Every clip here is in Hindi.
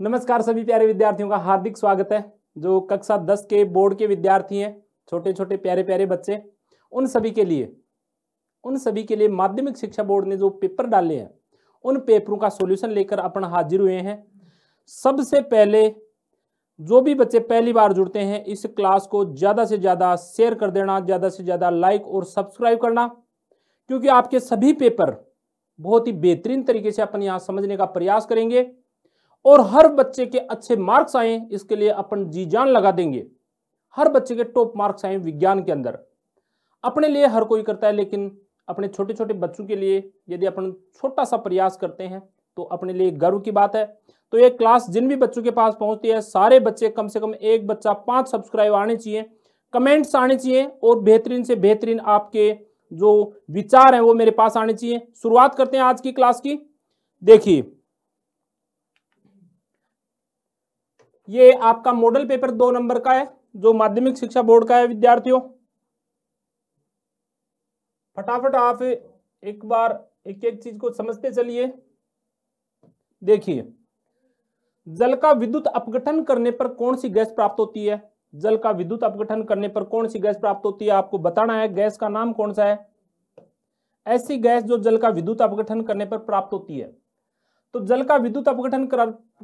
नमस्कार सभी प्यारे विद्यार्थियों का हार्दिक स्वागत है, जो कक्षा दस के बोर्ड के विद्यार्थी हैं छोटे छोटे प्यारे प्यारे बच्चे। उन सभी के लिए, उन सभी के लिए माध्यमिक शिक्षा बोर्ड ने जो पेपर डाले हैं, उन पेपरों का सॉल्यूशन लेकर अपन हाजिर हुए हैं। सबसे पहले, जो भी बच्चे पहली बार जुड़ते हैं, इस क्लास को ज़्यादा से ज़्यादा शेयर कर देना, ज़्यादा से ज़्यादा लाइक और सब्सक्राइब करना, क्योंकि आपके सभी पेपर बहुत ही बेहतरीन तरीके से अपन यहाँ समझने का प्रयास करेंगे। और हर बच्चे के अच्छे मार्क्स आए, इसके लिए अपन जी जान लगा देंगे। हर बच्चे के टॉप मार्क्स आए विज्ञान के अंदर। अपने लिए हर कोई करता है, लेकिन अपने छोटे छोटे बच्चों के लिए यदि अपन छोटा सा प्रयास करते हैं तो अपने लिए गर्व की बात है। तो ये क्लास जिन भी बच्चों के पास पहुँचती है, सारे बच्चे कम से कम एक बच्चा पाँच सब्सक्राइब आने चाहिए, कमेंट्स आने चाहिए, और बेहतरीन से बेहतरीन आपके जो विचार हैं वो मेरे पास आने चाहिए। शुरुआत करते हैं आज की क्लास की। देखिए ये आपका मॉडल पेपर दो नंबर का है, जो माध्यमिक शिक्षा बोर्ड का है, विद्यार्थियों। फटाफट आप एक बार एक एक चीज़ को समझते चलिए। देखिए, जल का विद्युत अपघटन करने पर कौन सी गैस प्राप्त होती है? जल का विद्युत अपघटन करने पर कौन सी गैस प्राप्त होती है? आपको बताना है, गैस का नाम कौन सा है? ऐसी गैस जो जल का विद्युत अपघटन करने पर प्राप्त होती है। तो जल का विद्युत अपघटन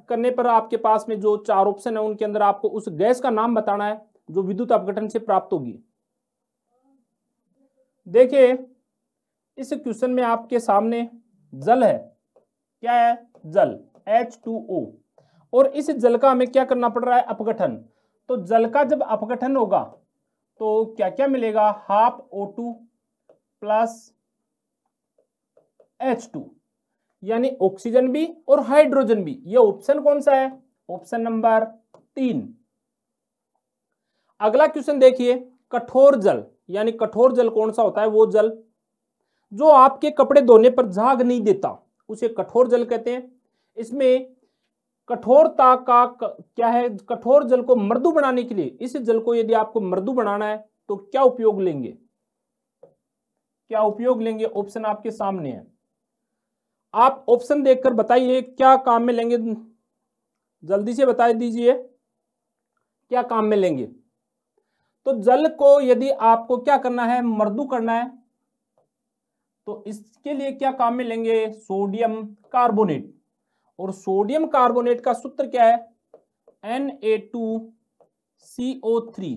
करने पर आपके पास में जो चार ऑप्शन है, उनके अंदर आपको उस गैस का नाम बताना है, जो विद्युत अपघटन से प्राप्त होगी। देखिए, इस क्वेश्चन में आपके सामने जल है। क्या है? जल H2O और इस जल का हमें क्या करना पड़ रहा है? अपघटन। तो जल का जब अपघटन होगा तो क्या क्या मिलेगा? Half O two plus H two यानी ऑक्सीजन भी और हाइड्रोजन भी। ये ऑप्शन कौन सा है? ऑप्शन नंबर तीन। अगला क्वेश्चन देखिए, कठोर जल। यानी कठोर जल कौन सा होता है? वो जल जो आपके कपड़े धोने पर झाग नहीं देता, उसे कठोर जल कहते हैं। इसमें कठोरता का क्या है? कठोर जल को मृदु बनाने के लिए, इस जल को यदि आपको मृदु बनाना है तो क्या उपयोग लेंगे? क्या उपयोग लेंगे? ऑप्शन आपके सामने है। आप ऑप्शन देखकर बताइए क्या काम में लेंगे। जल्दी से बता दीजिए क्या काम में लेंगे। तो जल को यदि आपको क्या करना है, मृदु करना है तो इसके लिए क्या काम में लेंगे। Sodium carbonate. और सोडियम कार्बोनेट का सूत्र क्या है? N A two C O three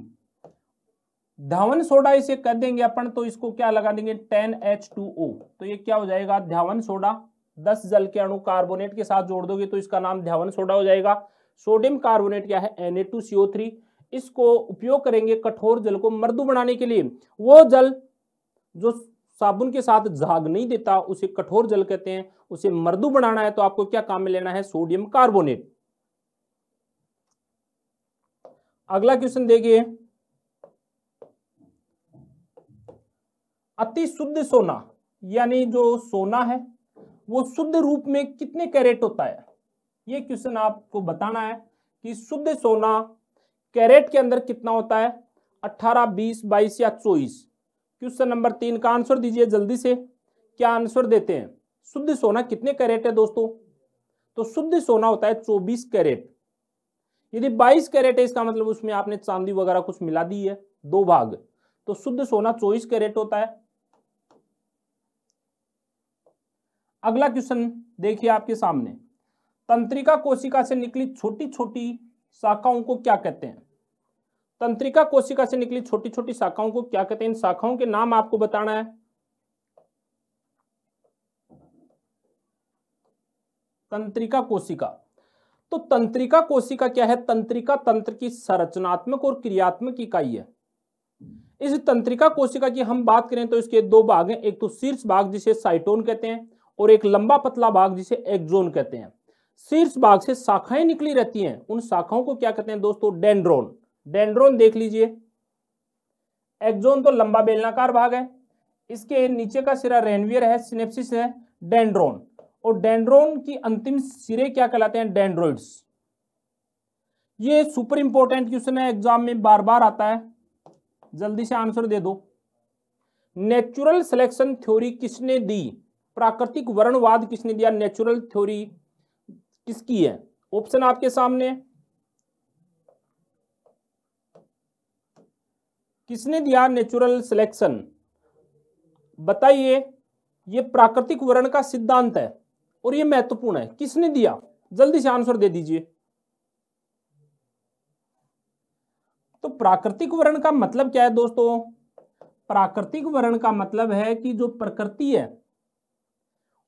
Dhawan soda इसे कर देंगे अपन तो इसको क्या लगा देंगे? टेन एच टू ओ तो ये क्या हो जाएगा? ध्यावन सोडा। दस जल के अणु कार्बोनेट के साथ जोड़ दोगे तो इसका नाम ध्यावन सोडा हो जाएगा। सोडियम कार्बोनेट क्या है? N A two C O three इसको उपयोग करेंगे कठोर जल को मृदु बनाने के लिए। वो जल जो साबुन के साथ झाग नहीं देता, उसे कठोर जल कहते हैं। उसे मृदु बनाना है तो आपको क्या काम में लेना है? Sodium carbonate. अगला क्वेश्चन देखिए। अति शुद्ध सोना, यानी जो सोना है वो शुद्ध रूप में कितने कैरेट होता है? ये क्वेश्चन आपको बताना है कि शुद्ध सोना कैरेट के अंदर कितना होता है? 18, 20, 22 या 24 क्वेश्चन नंबर तीन का आंसर दीजिए जल्दी से। क्या आंसर देते हैं? शुद्ध सोना कितने कैरेट है दोस्तों? तो शुद्ध सोना होता है 24 कैरेट। यदि 22 कैरेट है इसका मतलब उसमें आपने चांदी वगैरह कुछ मिला दी है दो भाग। तो शुद्ध सोना 24 कैरेट होता है। अगला क्वेश्चन देखिए आपके सामने। तंत्रिका कोशिका से निकली छोटी छोटी शाखाओं को क्या कहते हैं? तंत्रिका कोशिका से निकली छोटी छोटी शाखाओं को क्या कहते हैं? इन शाखाओं के नाम आपको बताना है। तंत्रिका कोशिका। तो तंत्रिका कोशिका क्या है? तंत्रिका तंत्र की संरचनात्मक और क्रियात्मक इकाई है। इस तंत्रिका कोशिका की हम बात करें तो इसके दो भाग हैं। एक तो शीर्ष भाग जिसे साइटोन कहते हैं और एक लंबा पतला भाग जिसे एक्जोन कहते हैं। शीर्ष भाग से शाखाएँ निकली रहती हैं। उन शाखाओं को क्या कहते हैं दोस्तों? डेंड्रोन। डेंड्रोन देख लीजिए। एक्जोन तो लंबा बेलनाकार भाग है। इसके नीचे का सिरा रेनवियर है, सिनेप्सिस है, डेंड्रोन। और डेंड्रोन की अंतिम सिरे क्या कहलाते हैं? डेंड्रोइड्स। ये सुपर इंपोर्टेंट क्वेश्चन है, एग्ज़ाम में बार बार आता है। जल्दी से आंसर दे दो। नेचुरल सिलेक्शन थ्योरी किसने दी? प्राकृतिक वर्णवाद किसने दिया? नेचुरल थ्योरी किसकी है? ऑप्शन आपके सामने। किसने दिया नेचुरल सिलेक्शन बताइए, ये प्राकृतिक वर्ण का सिद्धांत है और ये महत्वपूर्ण है। किसने दिया? जल्दी से आंसर दे दीजिए। तो प्राकृतिक वर्ण का मतलब क्या है दोस्तों? प्राकृतिक वर्ण का मतलब है कि जो प्रकृति है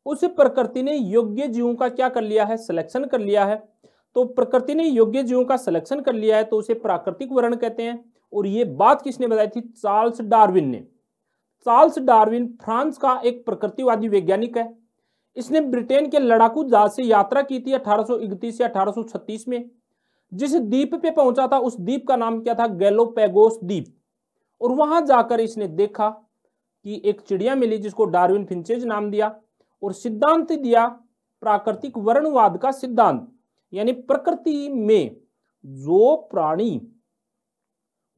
उस प्रकृति ने योग्य जीवों का क्या कर लिया है? सिलेक्शन कर लिया है। तो प्रकृति ने योग्य जीवों का सिलेक्शन कर लिया है तो उसे प्राकृतिक वर्ण कहते हैं। और ये बात किसने बताई थी? चार्ल्स डार्विन ने। चार्ल्स डार्विन फ्रांस का एक प्रकृतिवादी वैज्ञानिक है। इसने ब्रिटेन के लड़ाकू जहाज़ से यात्रा की थी 1831 या 1836 में। जिस द्वीप पे पहुँचा था, उस द्वीप का नाम क्या था? गैलोपेगोस द्वीप। और वहाँ जाकर इसने देखा कि एक चिड़िया मिली जिसको डार्विन फिंचेज नाम दिया। और सिद्धांत दिया प्राकृतिक वर्णवाद का सिद्धांत, यानी प्रकृति में जो प्राणी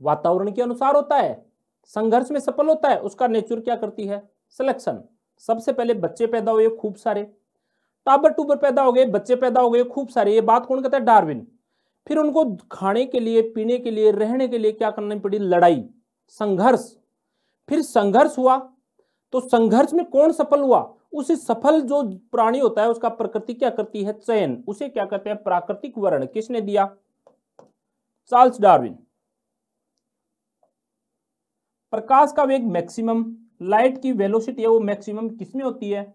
वातावरण के अनुसार होता है, संघर्ष में सफल होता है, उसका नेचर क्या करती है? सिलेक्शन सबसे पहले बच्चे पैदा हुए खूब सारे। टाबर टूबर पैदा हो गए, बच्चे पैदा हो गए खूब सारे। ये बात कौन कहता है? डार्विन फिर उनको खाने के लिए, पीने के लिए, रहने के लिए क्या करनी पड़ी? लड़ाई, संघर्ष। फिर संघर्ष हुआ तो संघर्ष में कौन सफल हुआ? उसे सफल जो प्राणी होता है, उसका प्रकृति क्या करती है? चयन। उसे क्या कहते हैं? प्राकृतिक वर्ण। किसने दिया? Charles Darwin. प्रकाश का वेग मैक्सिमम, लाइट की वेलोसिटी है वो मैक्सिमम किसमें होती है?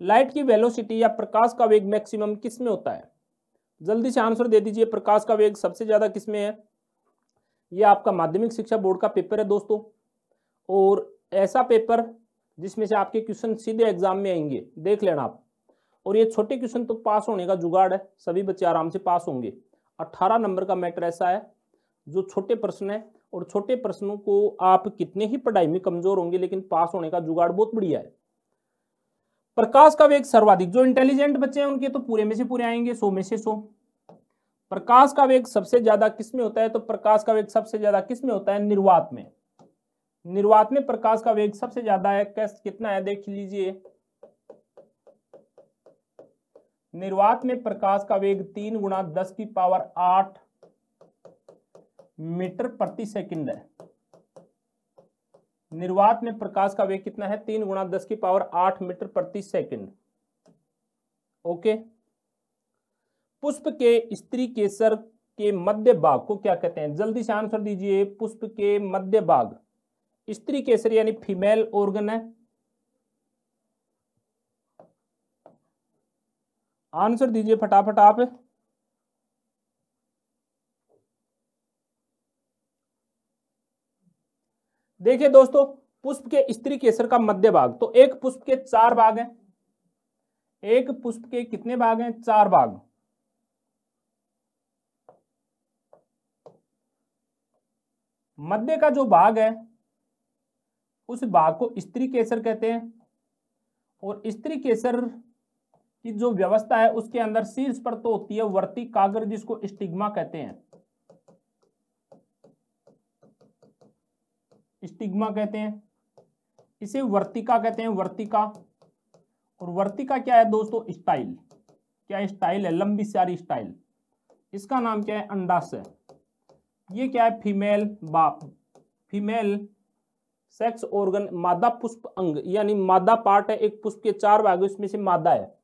लाइट की वेलोसिटी या प्रकाश का वेग मैक्सिमम किसमें होता है? जल्दी से आंसर दे दीजिए, प्रकाश का वेग सबसे ज़्यादा किसमें है? ये आपका माध्यमिक शिक्षा बोर्ड का पेपर है दोस्तों। और ऐसा पेपर जिसमें से आपके क्वेश्चन सीधे एग्ज़ाम में आएँगे, देख लेना आप। और ये छोटे क्वेश्चन तो पास होने का जुगाड़ है, सभी बच्चे आराम से पास होंगे। अट्ठारह नंबर का मैटर ऐसा है, जो छोटे प्रश्न है, और छोटे प्रश्नों को आप कितने ही पढ़ाई में कमज़ोर होंगे, लेकिन पास होने का जुगाड़ बहुत बढ़िया है। प्रकाश का वेग सर्वाधिक, जो इंटेलिजेंट बच्चे हैं उनके तो पूरे में से पूरे आएँगे, सौ में से सौ। प्रकाश का वेग सबसे ज़्यादा किसमें होता है? तो प्रकाश का वेग सबसे ज़्यादा किसमें होता है? निर्वात में। निर्वात में प्रकाश का वेग सबसे ज़्यादा है। कैस कितना है? देख लीजिए। निर्वात में प्रकाश का वेग तीन गुणा दस की पावर आठ मीटर प्रति सेकंड है। निर्वात में प्रकाश का वेग कितना है? तीन गुणा दस की पावर आठ मीटर प्रति सेकंड। ओके। पुष्प के स्त्री केसर के मध्य भाग को क्या कहते हैं? जल्दी से आंसर दीजिए। पुष्प के मध्य भाग। स्त्री केसर यानी फीमेल ऑर्गन है। आंसर दीजिए फटाफट आप। देखिए दोस्तों, पुष्प के स्त्री केसर का मध्य भाग तो एक पुष्प के चार भाग हैं। एक पुष्प के कितने भाग हैं? चार भाग। मध्य का जो भाग है उस भाग को स्त्री केसर कहते हैं। और स्त्री केसर की जो व्यवस्था है, उसके अंदर शीर्ष पर तो होती है वर्ती कागर, जिसको स्टिग्मा कहते हैं। स्टिग्मा कहते हैं। इसे वर्तिका कहते हैं, वर्तिका। और वर्तिका क्या है दोस्तों? स्टाइल। क्या स्टाइल है? लंबी सारी स्टाइल। इसका नाम क्या है? अंडाशय। ये क्या है? फीमेल बाप। फीमेल सेक्स ऑर्गन मादा पुष्प अंग, यानी मादा पार्ट है, एक पुष्प के चार भाग, इसमें से मादा है।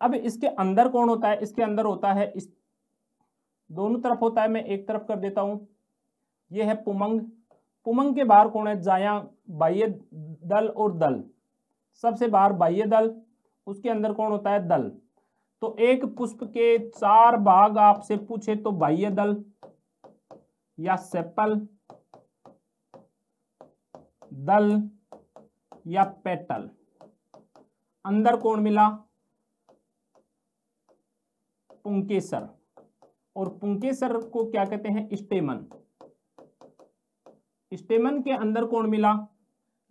अब इसके अंदर कौन होता है? इसके अंदर होता है इस, दोनों तरफ़ होता है, मैं एक तरफ़ कर देता हूँ। यह है पुमंग। पुमंग के बाहर कौन है? जाया, बाह्य दल और दल। सबसे बाहर बाह्य दल, उसके अंदर कौन होता है? दल। तो एक पुष्प के चार भाग आपसे पूछे तो बाह्य दल या सेपल दल या पेटल। अंदर कौन मिला? पुंकेसर। और पुंकेसर को क्या कहते हैं? स्टेमन। स्टेमन के अंदर कौन मिला?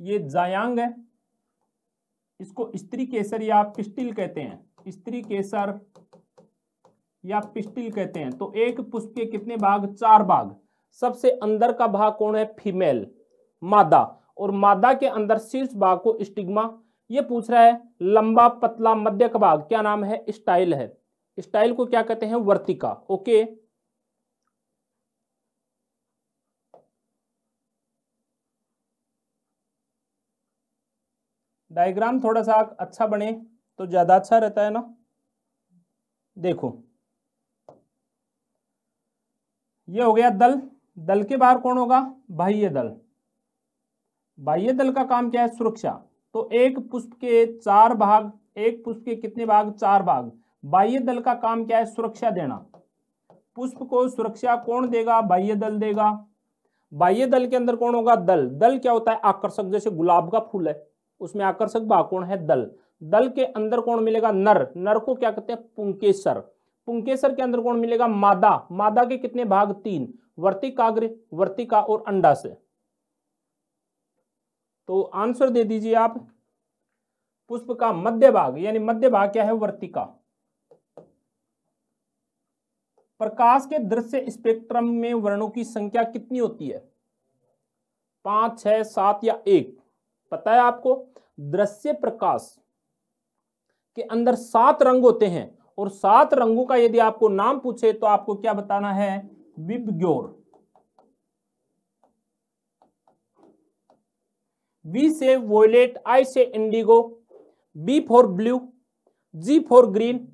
ये जायांग है। इसको स्त्री केसर या पिस्टिल कहते हैं। स्त्री केसर या पिस्टिल कहते हैं। तो एक पुष्प के कितने भाग? चार भाग। सबसे अंदर का भाग कौन है? फीमेल। मादा। और मादा के अंदर शीर्ष भाग को स्टिग्मा, ये पूछ रहा है, लंबा, पतला, मध्य का भाग, क्या नाम है? स्टाइल है। स्टाइल को क्या कहते हैं? वर्तिका। ओके? डायग्राम थोड़ा सा अच्छा बने तो ज़्यादा अच्छा रहता है ना? देखो। ये हो गया दल। दल के बाहर कौन होगा? बाह्य दल। बाह्य दल का काम क्या है? सुरक्षा। तो एक पुष्प के चार भाग, एक पुष्प के कितने भाग? चार भाग। बाह्य दल का काम क्या है? सुरक्षा देना। पुष्प को सुरक्षा कौन देगा? बाह्य दल देगा। बाह्य दल के अंदर कौन होगा? दल। दल क्या होता है? आकर्षक। जैसे गुलाब का फूल है, उसमें आकर्षक भाग कौन है दल। दल के अंदर कौन मिलेगा? नर। नर को क्या कहते हैं? पुंकेसर। पुंकेसर के अंदर कौन मिलेगा? मादा। मादा के कितने भाग? तीन। वर्तिकाग्र, वर्तिका और अंडा से। तो आंसर दे दीजिए आप। पुष्प का मध्य भाग, यानी मध्य भाग क्या है? वर्तिका। प्रकाश के दृश्य स्पेक्ट्रम में वर्णों की संख्या कितनी होती है? पाँच, छह, सात या एक। पता है आपको? दृश्य प्रकाश के अंदर सात रंग होते हैं, और सात रंगों का यदि आपको नाम पूछे तो आपको क्या बताना है? विबग्योर वी से वोयलेट आई से indigo B for blue G for green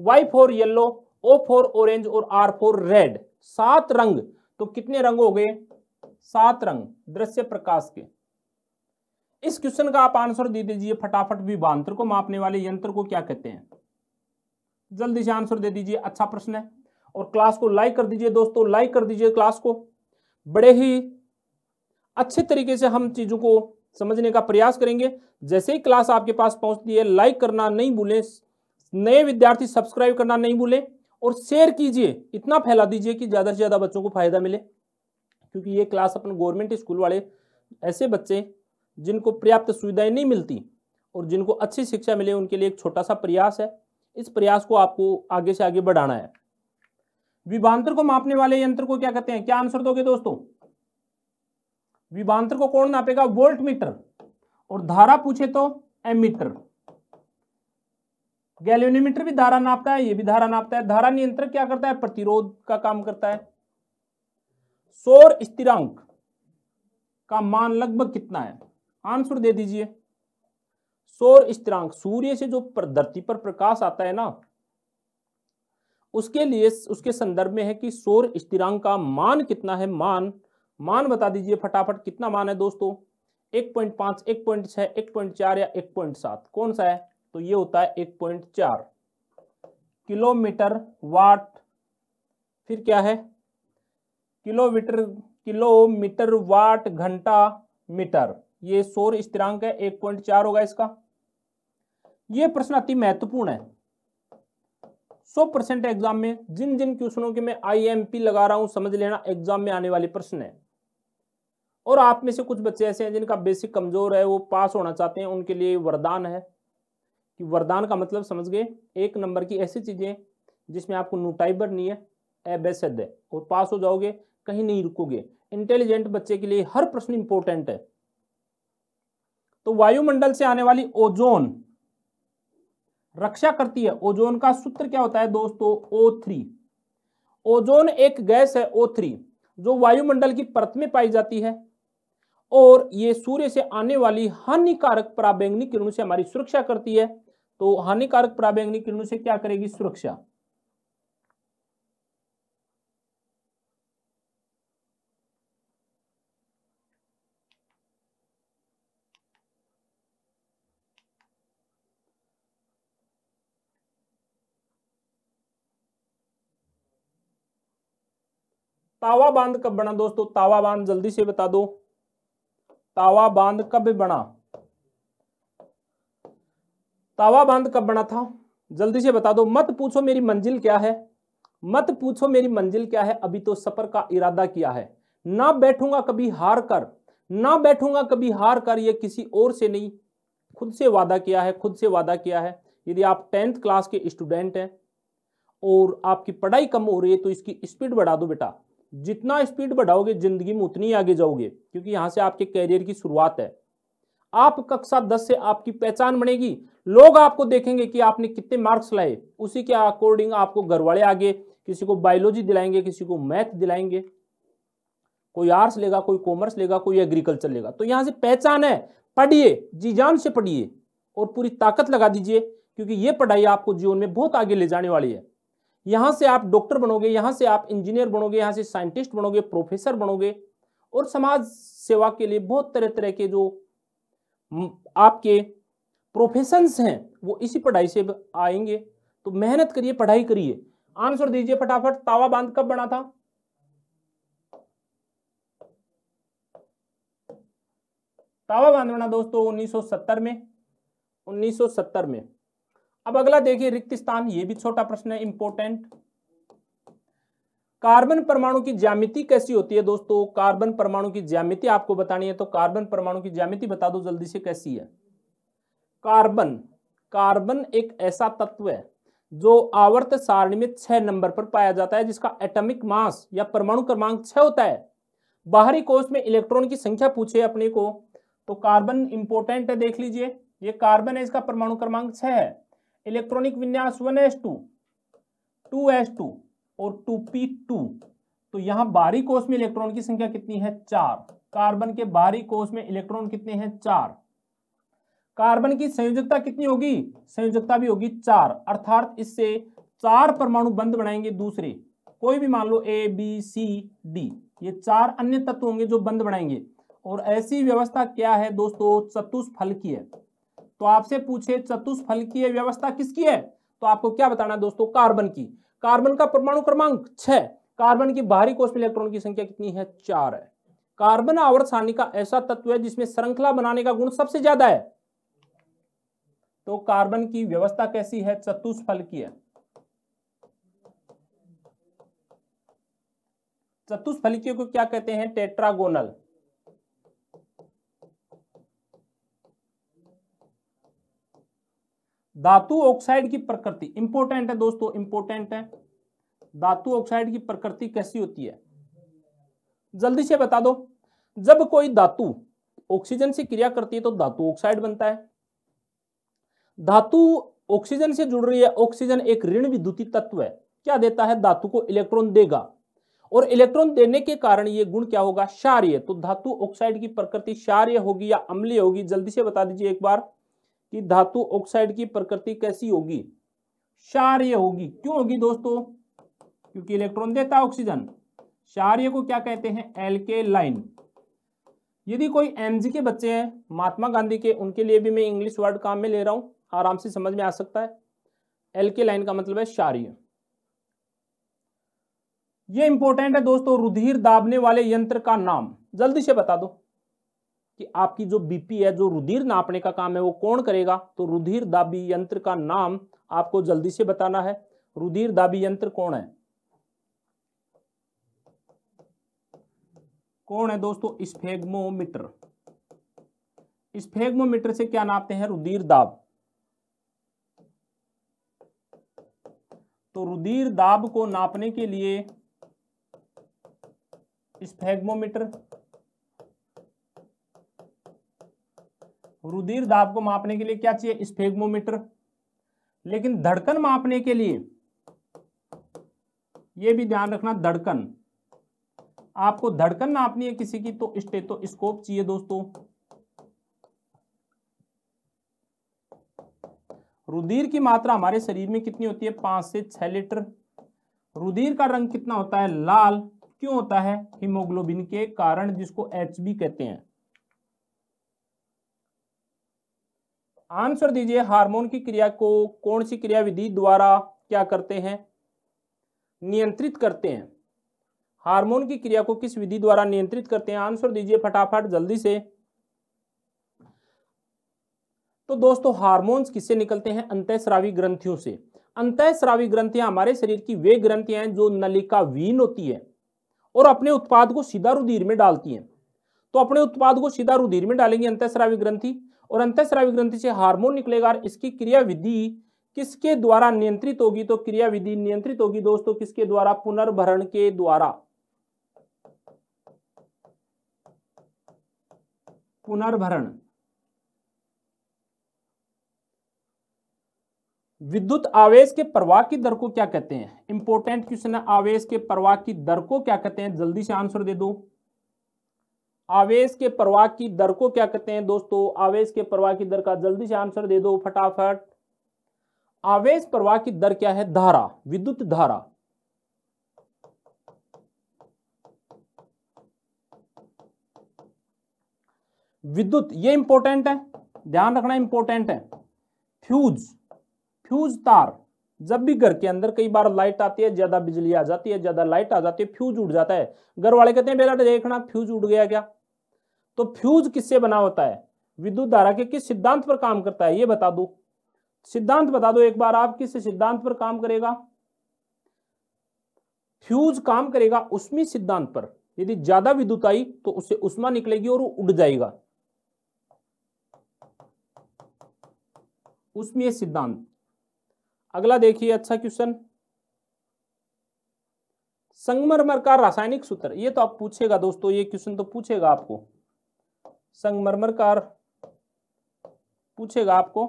Y for yellow O for orange और आर फॉर रेड सात रंग। तो कितने रंग हो गए? सात रंग दृश्य प्रकाश के। इस क्वेश्चन का आप आंसर दे दीजिए फटाफट विभांतर को मापने वाले यंत्र को क्या कहते हैं? जल्दी से आंसर दे दीजिए अच्छा प्रश्न है। और क्लास को लाइक कर दीजिए दोस्तों लाइक कर दीजिए क्लास को। बड़े ही अच्छे तरीके से हम चीज़ों को समझने का प्रयास करेंगे। जैसे ही क्लास आपके पास पहुँचती है, लाइक करना नहीं भूलें, नए विद्यार्थी सब्सक्राइब करना नहीं भूलें और शेयर कीजिए। इतना फैला दीजिए कि ज़्यादा से ज़्यादा बच्चों को फ़ायदा मिले, क्योंकि ये क्लास अपन गवर्नमेंट स्कूल वाले ऐसे बच्चे जिनको पर्याप्त सुविधाएँ नहीं मिलती और जिनको अच्छी शिक्षा मिले, उनके लिए एक छोटा सा प्रयास है। इस प्रयास को आपको आगे से आगे बढ़ाना है। विभांतर को मापने वाले यंत्र को क्या कहते हैं? क्या आंसर दोगे दोस्तों? विभांतर को कौन नापेगा? Volt meter. और धारा पूछे तो एमीटर गैल्वेनोमीटर भी धारा नापता है, ये भी धारा नापता है। धारा नियंत्रक क्या करता है? प्रतिरोध का काम करता है। सौर स्थिरांक का मान लगभग कितना है? आंसर दे दीजिए। सौर स्थिरांक, सूर्य से जो धरती पर प्रकाश आता है ना, उसके लिए, उसके संदर्भ में है कि सौर स्थिरांक का मान कितना है? मान मान बता दीजिए फटाफट, कितना मान है दोस्तों? 1.5 1.6 1.4 या 1.7 कौन सा है? तो ये होता है 1.4 किलोमीटर वाट, फिर क्या है? किलोमीटर किलोमीटर वाट घंटा मीटर। ये सौर स्थिरांक है 1.4 होगा इसका। ये प्रश्न अति महत्वपूर्ण है। 100 परसेंट एग्ज़ाम में, जिन जिन क्वेश्चनों के मैं आईएमपी लगा रहा हूँ, समझ लेना, एग्ज़ाम में आने वाले प्रश्न है। और आप में से कुछ बच्चे ऐसे हैं जिनका बेसिक कमज़ोर है, वो पास होना चाहते हैं, उनके लिए वरदान है। कि वरदान का मतलब समझ गए, एक नंबर की ऐसी चीज़ें जिसमें आपको नोटाइबर नहीं है एबेसद है और पास हो जाओगे, कहीं नहीं रुकोगे। इंटेलिजेंट बच्चे के लिए हर प्रश्न इंपॉर्टेंट है। तो वायुमंडल से आने वाली ओजोन, रक्षा करती है। ओजोन का सूत्र क्या होता है दोस्तों? ओ थ्री ओजोन एक गैस है ओ थ्री जो वायुमंडल की परत में पाई जाती है। और ये सूर्य से आने वाली हानिकारक पराबैंगनी किरणों से हमारी सुरक्षा करती है। तो हानिकारक पराबैंगनी किरणों से क्या करेगी? सुरक्षा। तावा बाँध कब बना दोस्तों? तावा बाँध जल्दी से बता दो। तावा बाँध कब बना? तावा बाँध कब बना था? जल्दी से बता दो। मत पूछो मेरी मंजिल क्या है। मत पूछो मेरी मंजिल क्या है। अभी तो सफ़र का इरादा किया है। ना बैठूँगा कभी हार कर। ना बैठूँगा कभी हार कर। ये किसी और से नहीं। खुद से वादा किया है। खुद से वादा किया है। यदि आप टेंथ क्लास के स्टूडेंट हैं और आपकी पढ़ाई कम हो रही है तो इसकी स्पीड बढ़ा दो बेटा। जितना स्पीड बढ़ाओगे, ज़िंदगी में उतनी आगे जाओगे, क्योंकि यहाँ से आपके कैरियर की शुरुआत है। आप कक्षा दस से आपकी पहचान बनेगी। लोग आपको देखेंगे कि आपने कितने मार्क्स लाए। उसी के अकॉर्डिंग आपको घर वाले आगे, किसी को बायोलॉजी दिलाएँगे, किसी को मैथ दिलाएँगे। कोई आर्ट्स लेगा, कोई कॉमर्स लेगा, कोई एग्रीकल्चर लेगा। तो यहाँ से पहचान है। पढ़िए, जी जान से पढ़िए और पूरी ताकत लगा दीजिए, क्योंकि ये पढ़ाई आपको जीवन में बहुत आगे ले जाने वाली है। यहाँ से आप डॉक्टर बनोगे, यहाँ से आप इंजीनियर बनोगे, यहाँ से साइंटिस्ट बनोगे, प्रोफेसर बनोगे और समाज सेवा के लिए बहुत तरह तरह के जो आपके प्रोफेशंस हैं, वो इसी पढ़ाई से आएँगे। तो मेहनत करिए, पढ़ाई करिए। आंसर दीजिए फटाफट, तावा बाँध कब बना था? तावा बाँध बना दोस्तों 1970 में 1970 में। अब अगला देखिए रिक्त स्थान, ये भी छोटा प्रश्न है इंपोर्टेंट कार्बन परमाणु की ज्यामिति कैसी होती है दोस्तों? कार्बन परमाणु की ज्यामिति आपको बतानी है तो कार्बन परमाणु की ज्यामिति बता दो जल्दी से कैसी है। कार्बन कार्बन एक ऐसा तत्व है जो आवर्त सारणी में छह नंबर पर पाया जाता है, जिसका एटॉमिक मास या परमाणु क्रमांक छह होता है। बाहरी कोष में इलेक्ट्रॉन की संख्या पूछे अपने को तो कार्बन इंपोर्टेंट है, देख लीजिए। ये कार्बन है, इसका परमाणु क्रमांक छह है। इलेक्ट्रॉनिक विन्यास one S two two S two और टू पी टू। तो यहाँ बाहरी कोष में इलेक्ट्रॉन की संख्या कितनी है? चार। कार्बन के बाहरी कोष में इलेक्ट्रॉन कितने हैं? चार। कार्बन की संयोजकता कितनी होगी? संयोजकता भी होगी चार। अर्थात इससे चार परमाणु बंद बनाएँगे दूसरे। कोई भी मान लो ए बी सी डी ये चार अन्य तत्व होंगे जो बंद बनाएँगे। और ऐसी व्यवस्था क्या है दोस्तों? चतुष्फल की है तो आपसे पूछे चतुष्फल की व्यवस्था किसकी है? तो आपको क्या बताना है दोस्तों? कार्बन की। कार्बन का परमाणु क्रमांक छह कार्बन की बाहरी कोष में इलेक्ट्रॉन की संख्या कितनी है? चार है। कार्बन आवर्त सारणी का ऐसा तत्व है जिसमें श्रृंखला बनाने का गुण सबसे ज़्यादा है। तो कार्बन की व्यवस्था कैसी है? चतुष्फल की है। चतुष्फलकीय को क्या कहते हैं? टेट्रागोनल। धातु ऑक्साइड की प्रकृति इंपोर्टेंट है दोस्तों इंपोर्टेंट है। धातु ऑक्साइड की प्रकृति कैसी होती है? जल्दी से बता दो, जब कोई धातु ऑक्सीजन से क्रिया करती है तो धातु ऑक्साइड बनता है। धातु ऑक्सीजन से जुड़ रही है ऑक्सीजन एक ऋण विद्युती तत्व है। क्या देता है? धातु को इलेक्ट्रॉन देगा। और इलेक्ट्रॉन देने के कारण ये गुण क्या होगा? क्षार्य। तो धातु ऑक्साइड की प्रकृति क्षार्य होगी या अम्लीय होगी, जल्दी से बता दीजिए एक बार। कि धातु ऑक्साइड की प्रकृति कैसी होगी? क्षार्य होगी। क्यों होगी दोस्तों? क्योंकि इलेक्ट्रॉन देता है ऑक्सीजन क्षार्य को क्या कहते हैं? एल्के लाइन यदि कोई एमजी के बच्चे हैं, महात्मा गांधी के, उनके लिए भी मैं इंग्लिश वर्ड काम में ले रहा हूँ। आराम से समझ में आ सकता है। एल्के लाइन का मतलब है क्षार्य। ये इंपॉर्टेंट है दोस्तों, रुधिर दाबने वाले यंत्र का नाम। जल्दी से बता दो। कि आपकी जो बीपी है, जो रुधिर नापने का काम है, वो कौन करेगा? तो रुधिर दाबी यंत्र का नाम आपको जल्दी से बताना है। रुधिर दाबी यंत्र कौन है? कौन है दोस्तों? स्फेगमोमीटर। स्फेगमोमीटर से क्या नापते हैं? रुधिर दाब। तो रुधिर दाब को नापने के लिए स्फेगमोमीटर रुधिर दाब को मापने के लिए क्या चाहिए? स्फेगमोमीटर। लेकिन धड़कन मापने के लिए यह भी ध्यान रखना, धड़कन। आपको धड़कन नापनी है किसी की तो स्टेथोस्कोप चाहिए दोस्तों। रुधिर की मात्रा हमारे शरीर में कितनी होती है? पाँच से छह लीटर। रुधिर का रंग कितना होता है? लाल। क्यों होता है? हीमोग्लोबिन के कारण, जिसको एचबी कहते हैं। आंसर दीजिए हार्मोन की क्रिया को, कौन सी क्रिया विधि द्वारा क्या करते हैं? नियंत्रित करते हैं। हार्मोन की क्रिया को किस विधि द्वारा नियंत्रित करते हैं? आंसर दीजिए फटाफट, जल्दी से। तो दोस्तों, हार्मोन्स किससे निकलते हैं? अंतःस्रावी ग्रंथियों से। अंतःस्रावी ग्रंथियाँ हमारे शरीर की वे ग्रंथियाँ हैं जो नलिका वीन होती है और अपने उत्पाद को सीधा रुधिर में डालती हैं। तो अपने उत्पाद को सीधा रुधिर में डालेंगे अंतःस्रावी ग्रंथि। और अंतस्रावी ग्रंथि से हार्मोन निकलेगा और इसकी क्रियाविधि किसके द्वारा नियंत्रित होगी? तो क्रियाविधि नियंत्रित होगी दोस्तों किसके द्वारा? पुनर्भरण के द्वारा। पुनर्भरण। विद्युत आवेश के प्रवाह की दर को क्या कहते हैं? इंपोर्टेंट क्वेश्चन है, आवेश के प्रवाह की दर को क्या कहते हैं? जल्दी से आंसर दे दो। आवेश के प्रवाह की दर को क्या कहते हैं दोस्तों? आवेश के प्रवाह की दर का जल्दी से आंसर दे दो फटाफट। आवेश प्रवाह की दर क्या है? धारा, विद्युत धारा। विद्युत, ये इंपॉर्टेंट है। ध्यान रखना इंपॉर्टेंट है। फ्यूज फ्यूज तार। जब भी घर के अंदर कई बार लाइट आती है, ज़्यादा बिजली आ जाती है, ज़्यादा लाइट आ जाती है, फ्यूज उड़ जाता है। घर वाले कहते हैं, बेटा, देखना, फ्यूज उड़ गया क्या? तो फ्यूज किससे बना होता है? विद्युत धारा के किस सिद्धांत पर काम करता है? ये बता दो। सिद्धांत बता दो एक बार आप किस सिद्धांत पर काम करेगा? फ्यूज काम करेगा उष्मी सिद्धांत पर। यदि ज़्यादा विद्युत आई तो उससे उष्मा निकलेगी और वो उड़ जाएगा। उसमें सिद्धांत। अगला देखिए अच्छा क्वेश्चन। संगमरमर का रासायनिक सूत्र। ये तो आप पूछेगा दोस्तों, ये क्वेश्चन तो पूछेगा आपको। संगमरमर का पूछेगा आपको,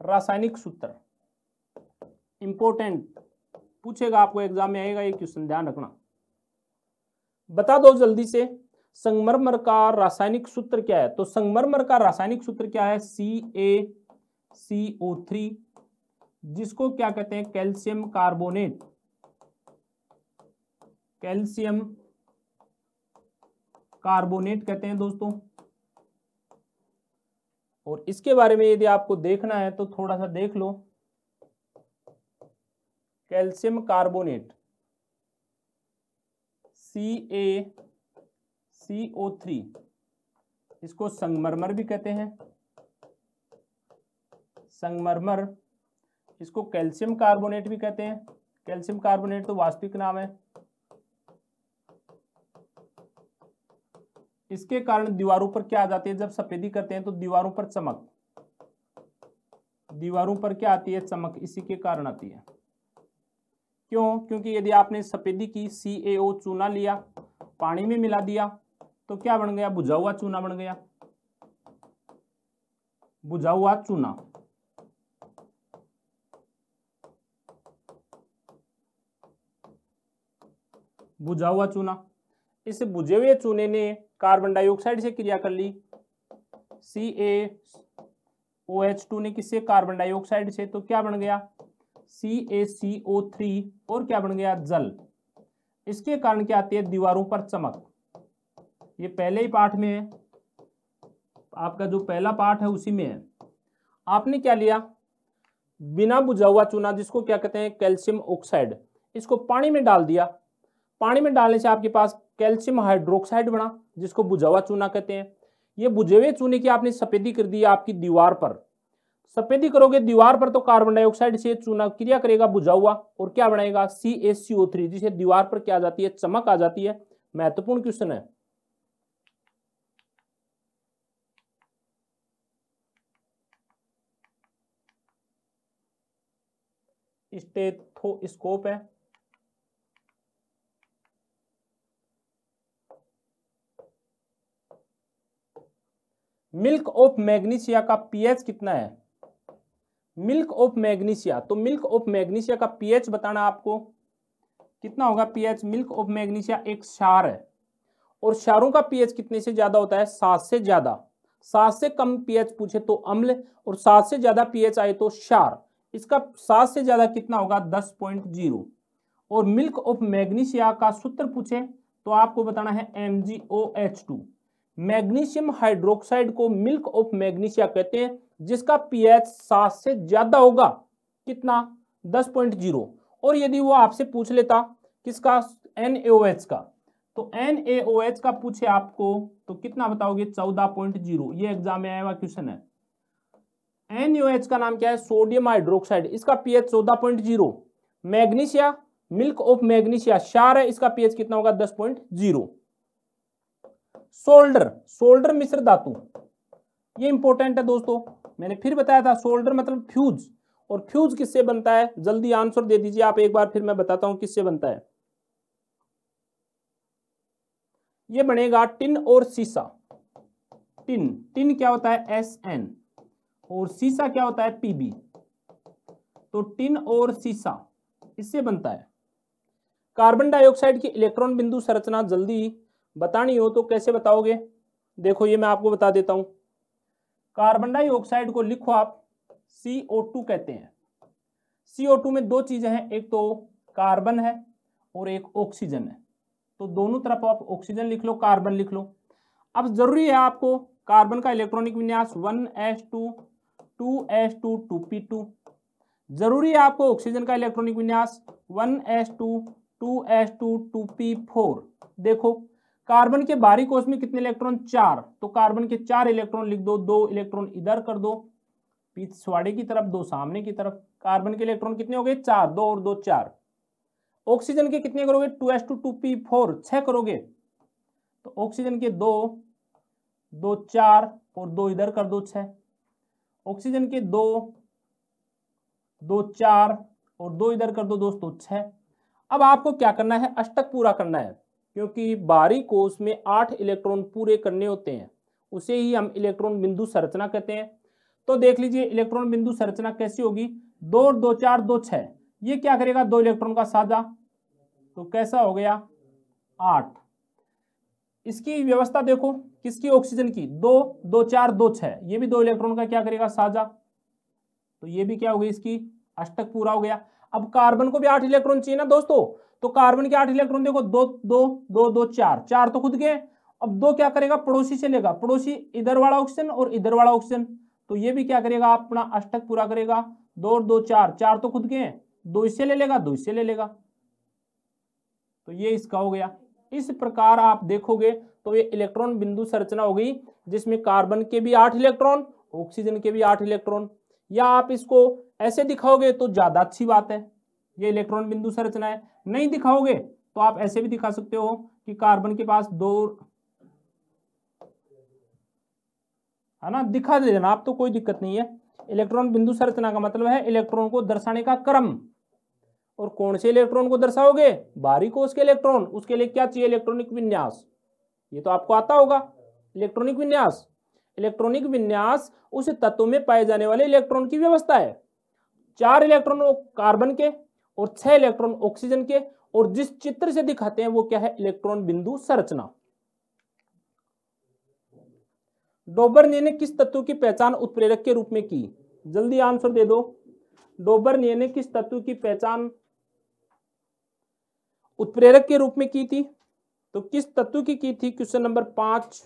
रासायनिक सूत्र इंपॉर्टेंट पूछेगा आपको एग्ज़ाम में आएगा, ये क्वेश्चन ध्यान रखना। बता दो जल्दी से संगमरमर का रासायनिक सूत्र क्या है? तो संगमरमर का रासायनिक सूत्र क्या है? सी ए सी ओ थ्री जिसको क्या कहते हैं? Calcium carbonate. कैल्शियम कार्बोनेट कहते हैं दोस्तों। और इसके बारे में यदि आपको देखना है तो थोड़ा सा देख लो। Calcium carbonate C A C O three इसको संगमरमर भी कहते हैं। संगमरमर, इसको कैल्शियम कार्बोनेट भी कहते हैं। कैल्शियम कार्बोनेट तो वास्तविक नाम है। इसके कारण दीवारों पर क्या आ जाती है? जब सफेदी करते हैं तो दीवारों पर चमक। दीवारों पर क्या आती है? चमक। इसी के कारण आती है। क्यों? क्योंकि यदि आपने सफेदी की सी ए ओ चूना लिया, पानी में मिला दिया तो क्या बन गया? बुझा हुआ चूना बन गया। बुझा हुआ चूना। बुझा हुआ चूना। इस बुझे हुए चूने ने कार्बन डाइऑक्साइड से क्रिया कर ली। सी ए ओ एच टू ने किससे? कार्बन डाइऑक्साइड से। तो क्या बन गया? सी ए सी ओ थ्री और क्या बन गया? जल। इसके कारण क्या आती है? दीवारों पर चमक। ये पहले ही पाठ में है। आपका जो पहला पाठ है उसी में है। आपने क्या लिया? बिना बुझा हुआ चूना, जिसको क्या कहते हैं? Calcium oxide. इसको पानी में डाल दिया। पानी में डालने से आपके पास कैल्शियम हाइड्रोक्साइड बना। जिसको बुझा हुआ चूना कहते हैं। ये बुझे चूने की आपने सफेदी कर दी आपकी दीवार पर। सफेदी करोगे दीवार पर तो कार्बन डाइऑक्साइड से चूना क्रिया करेगा बुझा हुआ और क्या बनाएगा? C S C O three जिसे दीवार पर क्या आ जाती है? चमक आ जाती है। महत्वपूर्ण क्वेश्चन है। स्टेथोस्कोप है। मिल्क ऑफ़ मैग्नीशिया का पीएच कितना है? मिल्क ऑफ़ मैग्नीशिया तो मिल्क ऑफ़ मैग्नीशिया का पीएच बताना आपको। कितना होगा पीएच? मिल्क ऑफ़ मैग्नीशिया एक क्षार है, और क्षारों का पीएच कितने से ज़्यादा होता है? सात से ज़्यादा। सात से कम पीएच पूछे तो अम्ल, और सात से ज़्यादा पीएच आए तो क्षार। इसका सात से ज़्यादा कितना होगा? दस पॉइंट ज़ीरो। और मिल्क ऑफ़ मैग्नीशिया का सूत्र पूछे तो आपको बताना है M G O H two. Magnesium hydroxide को मिल्क ऑफ़ मैग्नीशिया कहते हैं, जिसका पीएच सात से ज़्यादा होगा। कितना? दस पॉइंट ज़ीरो। और यदि वो आपसे पूछ लेता, किसका? एन का। तो एन का पूछे आपको तो कितना बताओगे? चौदह पॉइंट ज़ीरो। ये एग्ज़ाम में आया हुआ क्वेश्चन है। एन का नाम क्या है? Sodium hydroxide. इसका पीएच चौदह point zero. Magnesia, milk of magnesia. शार है, इसका पीएच कितना होगा? दस पॉइंट ज़ीरो। सोल्डर सोल्डर मिश्र धातु। ये इंपॉर्टेंट है दोस्तों। मैंने फिर बताया था सोल्डर मतलब फ्यूज। और फ्यूज किससे बनता है? जल्दी आंसर दे दीजिए आप एक बार, फिर मैं बताता हूँ किससे बनता है। ये बनेगा टिन और सीसा। टिन टिन क्या होता है? एस एन और सीसा क्या होता है? पीबी तो टिन और सीसा इससे बनता है? कार्बन डाइऑक्साइड की इलेक्ट्रॉन बिंदु संरचना जल्दी बतानी हो तो कैसे बताओगे? देखो, ये मैं आपको बता देता हूँ। कार्बन डाइऑक्साइड को लिखो आप CO2 कहते हैं। CO2 में दो चीज़ें हैं, एक तो कार्बन है और एक ऑक्सीजन है। तो दोनों तरफ़ आप ऑक्सीजन लिख लो, कार्बन लिख लो। अब ज़रूरी है आपको कार्बन का इलेक्ट्रॉनिक विन्यास one S two two S two two P two. ज़रूरी है आपको ऑक्सीजन का इलेक्ट्रॉनिक विन्यास one S two two S two two P four. देखो कार्बन के बाहरी कोष में कितने इलेक्ट्रॉन? चार। तो कार्बन के चार इलेक्ट्रॉन लिख दो दो इलेक्ट्रॉन इधर कर दो, पिछवाड़े की तरफ़, दो सामने की तरफ़। कार्बन के इलेक्ट्रॉन कितने हो गए? चार। दो और दो, चार। ऑक्सीजन के कितने करोगे? Two S two two P four, छह करोगे। तो ऑक्सीजन के दो दो चार और दो इधर कर दो छह। ऑक्सीजन के दो दो चार और दो इधर कर दो दोस्तों, छह। अब आपको क्या करना है? अष्टक पूरा करना है। क्योंकि बाहरी कोष में आठ इलेक्ट्रॉन पूरे करने होते हैं, उसे ही हम इलेक्ट्रॉन बिंदु संरचना कहते हैं। तो देख लीजिए, इलेक्ट्रॉन बिंदु संरचना कैसी होगी? दो दो, चार, दो, छह। ये क्या करेगा? दो इलेक्ट्रॉन का साझा। तो कैसा हो गया? आठ। इसकी व्यवस्था देखो, किसकी ऑक्सीजन की? दो दो, चार, दो, छह। ये भी दो इलेक्ट्रॉन का क्या करेगा? साझा। तो ये भी क्या हो गई इसकी? अष्टक पूरा हो गया। अब कार्बन को भी आठ इलेक्ट्रॉन चाहिए ना दोस्तों? तो कार्बन के आठ इलेक्ट्रॉन देखो, दो दो दो दो, चार। चार तो खुद गए अब दो क्या करेगा? पड़ोसी से लेगा। पड़ोसी इधर वाला ऑक्सीजन और इधर वाला ऑक्सीजन तो ये भी क्या करेगा? अपना अष्टक पूरा करेगा। दो और दो, चार। चार तो खुद गए दो इससे ले लेगा, दो इससे ले लेगा। तो ये इसका हो गया। इस प्रकार आप देखोगे तो ये इलेक्ट्रॉन बिंदु संरचना हो गई, जिसमें कार्बन के भी आठ इलेक्ट्रॉन ऑक्सीजन के भी आठ इलेक्ट्रॉन या आप इसको ऐसे दिखाओगे तो ज़्यादा अच्छी बात है। ये इलेक्ट्रॉन बिंदु संरचना है। नहीं दिखाओगे तो आप ऐसे भी दिखा सकते हो कि कार्बन के पास दो है ना, दिखा दे देना, आप तो कोई दिक्कत नहीं है। इलेक्ट्रॉन बिंदु संरचना का मतलब है इलेक्ट्रॉन को दर्शाने का क्रम। और कौन से इलेक्ट्रॉन को दर्शाओगे? बारी के इलेक्ट्रॉन, उसके लिए क्या चाहिए? इलेक्ट्रॉनिक विन्यास। ये तो आपको आता होगा, इलेक्ट्रॉनिक विन्यास। इलेक्ट्रॉनिक विन्यास उस तत्व में पाए जाने वाले इलेक्ट्रॉन की व्यवस्था है। चार इलेक्ट्रॉन कार्बन के और छह इलेक्ट्रॉन ऑक्सीजन के, और जिस चित्र से दिखाते हैं वो क्या है? इलेक्ट्रॉन बिंदु संरचना। डोबरनिय ने किस तत्व की पहचान उत्प्रेरक के रूप में की? जल्दी आंसर दे दो। डोबरनिय ने किस तत्व की पहचान उत्प्रेरक के रूप में की थी? तो किस तत्व की की थी? क्वेश्चन नंबर पाँच।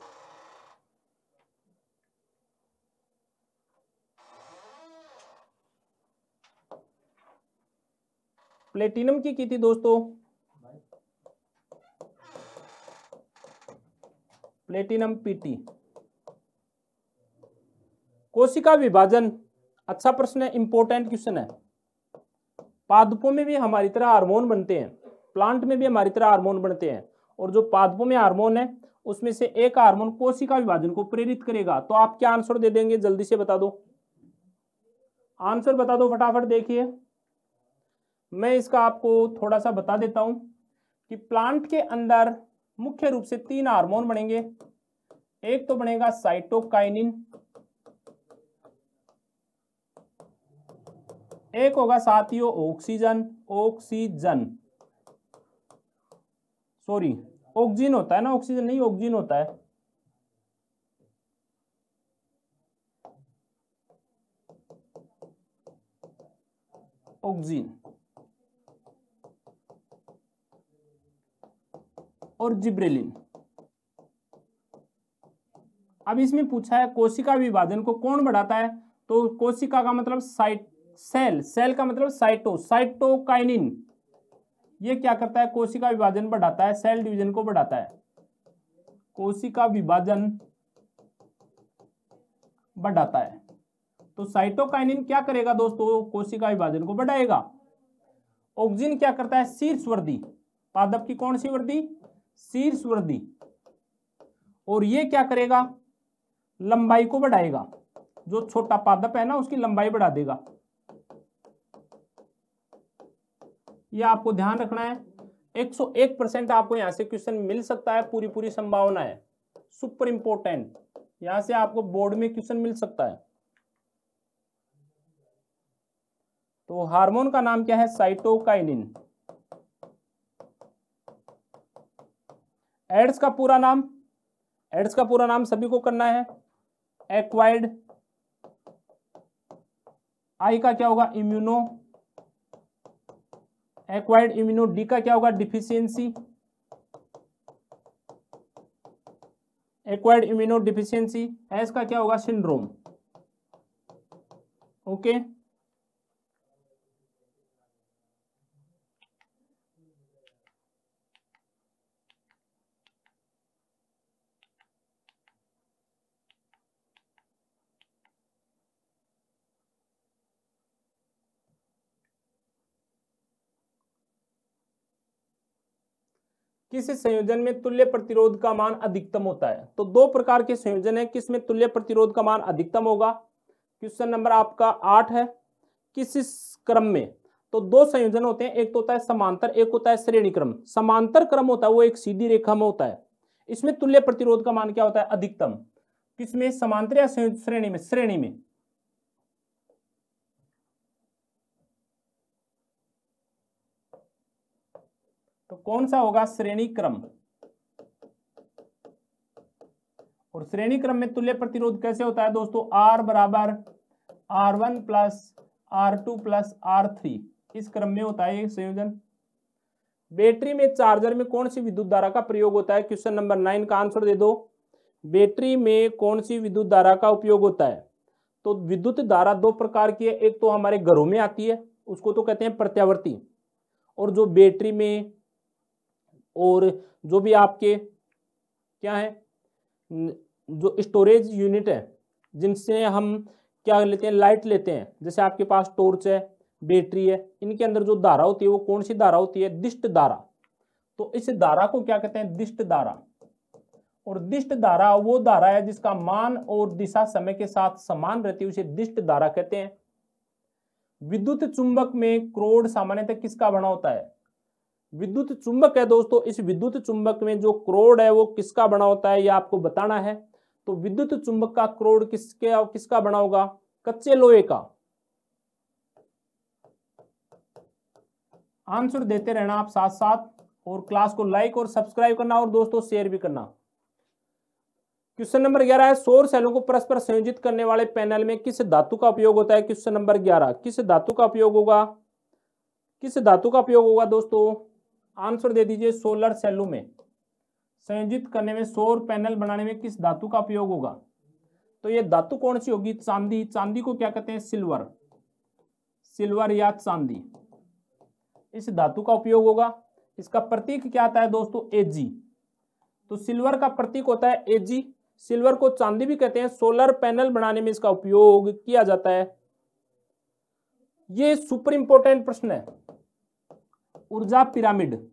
प्लेटिनम की की थी दोस्तों? Platinum PT. कोशिका विभाजन अच्छा प्रश्न है इंपॉर्टेंट क्वेश्चन है। पादपों में भी हमारी तरह हार्मोन बनते हैं प्लांट में भी हमारी तरह हार्मोन बनते हैं, और जो पादपों में हार्मोन है, उसमें से एक हार्मोन कोशिका विभाजन को प्रेरित करेगा। तो आप क्या आंसर दे देंगे? जल्दी से बता दो। आंसर बता दो फटाफट, देखिए। मैं इसका आपको थोड़ा सा बता देता हूँ कि प्लांट के अंदर मुख्य रूप से तीन हार्मोन बनेंगे। एक तो बनेगा साइटोकाइनिन एक होगा साथियों ऑक्सीजन ऑक्सीजन सॉरी ऑक्सीजन होता है ना ऑक्सीजन नहीं ऑक्सीजन होता है। ऑक्सीजन और जिब्रेलिन। अब इसमें पूछा है, कोशिका विभाजन को कौन बढ़ाता है? तो कोशिका का मतलब साइट सेल। सेल का मतलब साइटो, साइटोकाइनिन। ये क्या करता है? कोशिका विभाजन बढ़ाता है, सेल डिवीज़न को बढ़ाता है। कोशिका विभाजन बढ़ाता है। तो साइटोकाइनिन क्या करेगा दोस्तों? कोशिका विभाजन को बढ़ाएगा। ऑक्सीजन क्या करता है? शीर्ष वर्दी। पादप की कौन सी वर्दी? शीर्ष वृद्धि और ये क्या करेगा? लंबाई को बढ़ाएगा। जो छोटा पादप है ना, उसकी लंबाई बढ़ा देगा। ये आपको ध्यान रखना है। 101 परसेंट आपको यहाँ से क्वेश्चन मिल सकता है पूरी पूरी संभावना है। Super important. यहाँ से आपको बोर्ड में क्वेश्चन मिल सकता है। तो हार्मोन का नाम क्या है? साइटोकाइनिन। एड्स का पूरा नाम? एड्स का पूरा नाम सभी को करना है। एक्वाइड आई का क्या होगा? इम्यूनो एक्वाइड इम्यूनो डी का क्या होगा? Deficiency acquired immuno deficiency S का क्या होगा? Syndrome okay okay? किस संयोजन में तुल्य प्रतिरोध का मान अधिकतम होता है? तो दो प्रकार के संयोजन है। किसमें तुल्य प्रतिरोध का मान अधिकतम होगा? क्वेश्चन नंबर आपका आठ है। किस क्रम में? तो दो संयोजन होते हैं। एक तो होता है समांतर, एक होता है श्रेणी क्रम समांतर क्रम होता है, वो एक सीधी रेखा में होता है। इसमें तुल्य प्रतिरोध का मान क्या होता है? अधिकतम। किसमें समांतर या श्रेणी में। श्रेणी में। कौन सा होगा श्रेणी क्रम और श्रेणी क्रम में तुल्य प्रतिरोध कैसे होता है दोस्तों? आर बराबर R one plus R two plus R three इस क्रम में होता है ये संयोजन। बैटरी में चार्जर में कौन सी विद्युत धारा का प्रयोग होता है? क्वेश्चन नंबर नाइन का आंसर दे दो। बैटरी में कौन सी विद्युत धारा का उपयोग होता है? तो विद्युत धारा दो प्रकार की है। एक तो हमारे घरों में आती है, उसको तो कहते हैं प्रत्यावर्ती। और जो बैटरी में और जो भी आपके क्या है जो स्टोरेज यूनिट है, जिनसे हम क्या लेते हैं लाइट लेते हैं। जैसे आपके पास टॉर्च है बैटरी है, इनके अंदर जो धारा होती है, वो कौन सी धारा होती है? दिष्ट धारा। तो इस धारा को क्या कहते हैं? दिष्ट धारा। और दिष्ट धारा वो धारा है जिसका मान और दिशा समय के साथ समान रहती है, उसे दिष्ट धारा कहते हैं। विद्युत चुंबक में क्रोड सामान्यतः किसका बना होता है? विद्युत चुंबक है दोस्तों, इस विद्युत चुंबक में जो क्रोड है वो किसका बना होता है ये आपको बताना है। तो विद्युत चुंबक का क्रोड किसके, किसका बना होगा? कच्चे लोहे का। आंसर देते रहना आप साथ साथ और क्लास को लाइक और सब्सक्राइब करना, और दोस्तों शेयर भी करना। क्वेश्चन नंबर ग्यारह है, सौर सेलों को परस्पर संयोजित करने वाले पैनल में किस धातु का उपयोग होता है? क्वेश्चन नंबर ग्यारह, किस धातु का उपयोग होगा? किस धातु का उपयोग होगा दोस्तों? आंसर दे दीजिए सोलर सेलों में। संयोजित करने में सौर पैनल बनाने में किस धातु का उपयोग होगा? तो ये धातु कौन सी होगी? चांदी। चांदी को क्या कहते हैं? सिल्वर। सिल्वर या चांदी। इस धातु का उपयोग होगा। इसका प्रतीक क्या आता है दोस्तों? एजी तो सिल्वर का प्रतीक होता है एजी सिल्वर को चांदी भी कहते हैं। सोलर पैनल बनाने में इसका उपयोग किया जाता है। ये सुपर इंपोर्टेंट प्रश्न है। ऊर्जा पिरामिड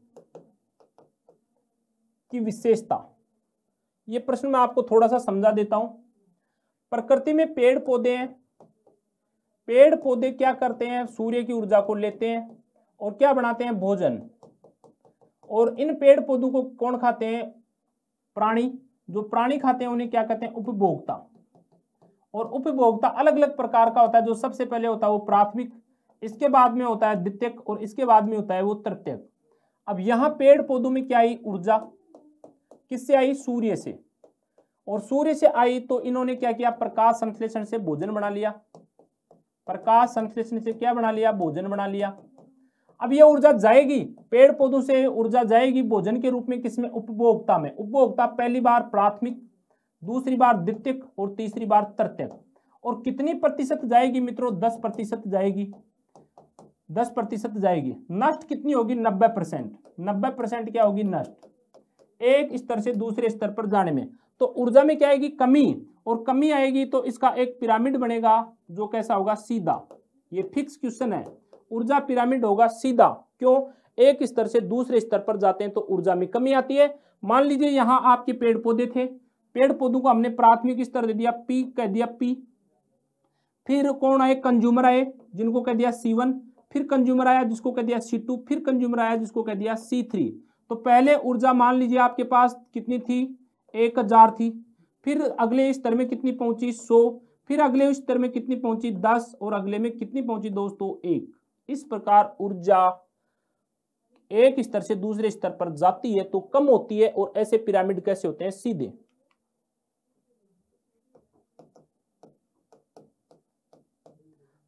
की विशेषता। ये प्रश्न मैं आपको थोड़ा सा समझा देता हूँ। प्रकृति में पेड़ पौधे हैं। पेड़ पौधे क्या करते हैं? सूर्य की ऊर्जा को लेते हैं और क्या बनाते हैं? भोजन। और इन पेड़ पौधों को कौन खाते हैं? प्राणी। जो प्राणी खाते हैं, उन्हें क्या कहते हैं? उपभोक्ता। और उपभोक्ता अलग अलग प्रकार का होता है। जो सबसे पहले होता है वो प्राथमिक इसके बाद में होता है द्वितीयक और इसके बाद में होता है वो तृतीयक। अब यहाँ पेड़ पौधों में क्या आई? ऊर्जा। किससे आई? सूर्य से। और सूर्य से आई तो इन्होंने क्या किया? प्रकाश संश्लेषण से भोजन बना लिया। प्रकाश संश्लेषण से क्या बना लिया? भोजन बना लिया। अब यह ऊर्जा जाएगी। पेड़ पौधों से ऊर्जा जाएगी भोजन के रूप में किसमें? उपभोक्ता में। उपभोक्ता पहली बार प्राथमिक, दूसरी बार द्वितीय और तीसरी बार तृतीय और कितनी प्रतिशत जाएगी मित्रों? दस प्रतिशत जाएगी। दस प्रतिशत जाएगी। नष्ट कितनी होगी? नब्बे परसेंट नब्बे परसेंट क्या होगी? नष्ट। एक स्तर से दूसरे स्तर पर जाने में। तो ऊर्जा में क्या आएगी? कमी। और कमी आएगी तो इसका एक पिरामिड बनेगा, जो कैसा होगा? सीधा। ये फिक्स क्वेश्चन है। ऊर्जा पिरामिड होगा सीधा। क्यों? एक स्तर से दूसरे स्तर पर जाते हैं तो ऊर्जा में कमी आती है। मान लीजिए यहाँ आपके पेड़ पौधे थे। पेड़ पौधों को हमने प्राथमिक स्तर दे दिया पी कह दिया पी फिर कौन आए? कंज्यूमर आए, जिनको कह दिया सी वन फिर कंज्यूमर आया जिसको कह दिया सी टू फिर कंज्यूमर आया जिसको कह दिया सी थ्री तो पहले ऊर्जा मान लीजिए आपके पास कितनी थी? एक हज़ार थी। फिर अगले स्तर में कितनी पहुँची? सौ। फिर अगले स्तर में कितनी पहुँची? दस। और अगले में कितनी पहुँची दोस्तों? एक। इस प्रकार ऊर्जा एक स्तर से दूसरे स्तर पर जाती है तो कम होती है और ऐसे पिरामिड कैसे होते हैं? सीधे।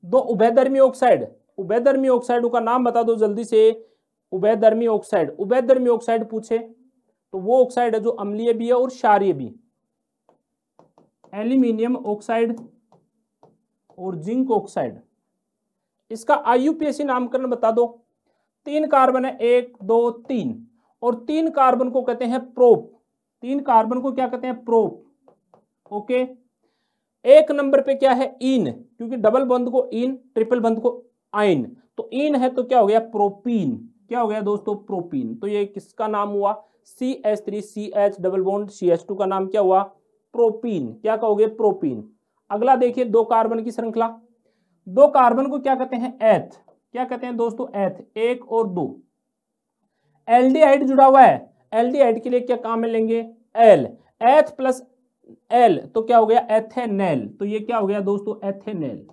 दो उभयधर्मी ऑक्साइड उभयधर्मी ऑक्साइड का नाम बता दो जल्दी से। उभयधर्मी ऑक्साइड उभयधर्मी ऑक्साइड पूछे। तो वो ऑक्साइड है जो अम्लीय भी है और क्षारीय भी। एल्यूमिनियम ऑक्साइड और जिंक ऑक्साइड। इसका आईयूपीएसी नामकरण बता दो। तीन कार्बन है, एक, दो, तीन। और तीन कार्बन को कहते हैं प्रोप। तीन कार्बन को क्या कहते हैं? प्रोप। ओके? एक नंबर पे क्या है? इन। क्योंकि डबल बंद को इन, ट्रिपल बंद को आइन तो इन है तो क्या हो गया? प्रोपीन। क्या हो गया दोस्तों? प्रोपीन। तो ये किसका नाम हुआ? C H three C H double bond C H two का नाम क्या हुआ? प्रोपीन। क्या कहोगे? प्रोपीन। अगला देखिए, दो कार्बन की श्रृंखला। दो कार्बन को क्या कहते हैं? एथ क्या कहते हैं दोस्तों? एथ एक और दो। एल्डिहाइड जुड़ा हुआ है। एल्डिहाइड के लिए क्या काम में लेंगे? एल एथ प्लस एल तो क्या हो गया? एथेनेल तो ये क्या हो गया दोस्तों? एथेनेल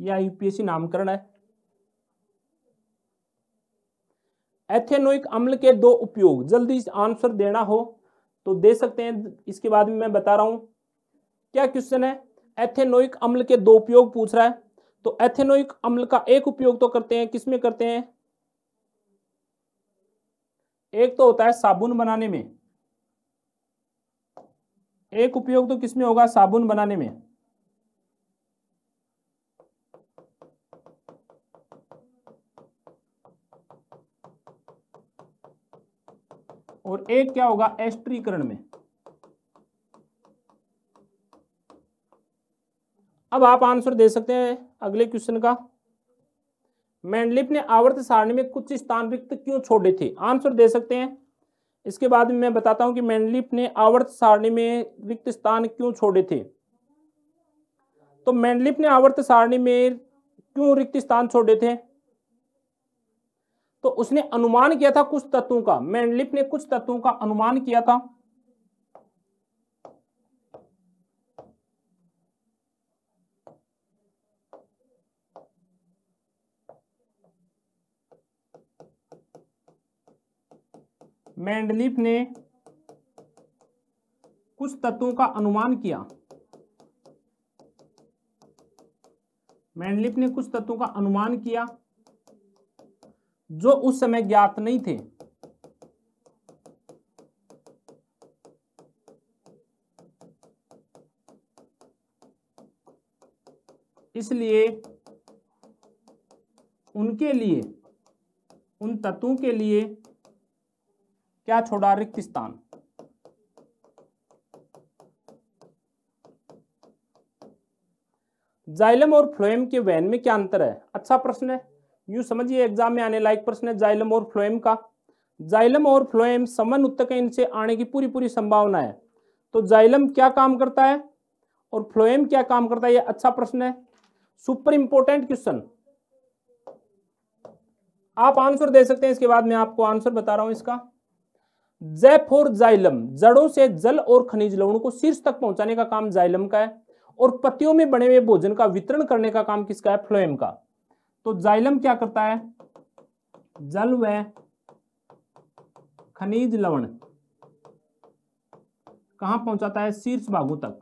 या यूपीएससी नामकरण है। एथेनोइक अम्ल के दो उपयोग। जल्दी आंसर देना हो तो दे सकते हैं। इसके बाद में मैं बता रहा हूँ क्या क्वेश्चन है। एथेनोइक अम्ल के दो उपयोग पूछ रहा है। तो एथेनोइक अम्ल का एक उपयोग तो करते हैं। किसमें करते हैं? एक तो होता है साबुन बनाने में। एक उपयोग तो किसमें होगा? साबुन बनाने में। और एक क्या होगा? एस्ट्रीकरण में। अब आप आंसर दे सकते हैं अगले क्वेश्चन का। मैंडलिप ने आवर्त सारणी में कुछ स्थान रिक्त क्यों छोड़े थे? आंसर दे सकते हैं। इसके बाद में मैं बताता हूँ कि मैंडलिप ने आवर्त सारणी में रिक्त स्थान क्यों छोड़े थे। तो मैंडलिप ने आवर्त सारणी में क्यों रिक्त स्थान छोड़े थे? तो उसने अनुमान किया था कुछ तत्वों का। मैंडलिप ने कुछ तत्वों का अनुमान किया था। मैंडलिप ने कुछ तत्वों का अनुमान किया। मैंडलिप ने कुछ तत्वों का अनुमान किया। जो उस समय ज्ञात नहीं थे। इसलिए उनके लिए, उन तत्वों के लिए क्या छोड़ा रिक्त स्थान? जाइलम और फ्लोएम के वैन में क्या अंतर है? अच्छा प्रश्न है। यू समझिए एग्ज़ाम में आने लायक प्रश्न है, जाइलम और फ्लोएम का। जाइलम और फ्लोएम समन उत्तक इनसे आने की पूरी पूरी संभावना है। तो जाइलम क्या काम करता है और फ्लोएम क्या काम करता है, ये अच्छा प्रश्न है। Super important question. आप आंसर दे सकते हैं, इसके बाद मैं आपको आंसर बता रहा हूँ इसका। जैफोर जाइलम, जड़ों से जल और खनिज लवणों को शीर्ष तक पहुँचाने का काम जाइलम का है और पत्तियों में बने हुए भोजन का वितरण करने का काम किसका है, फ्लोएम का। तो जाइलम क्या करता है? जल व खनिज लवण। कहाँ पहुंचाता है? शीर्ष भागों तक।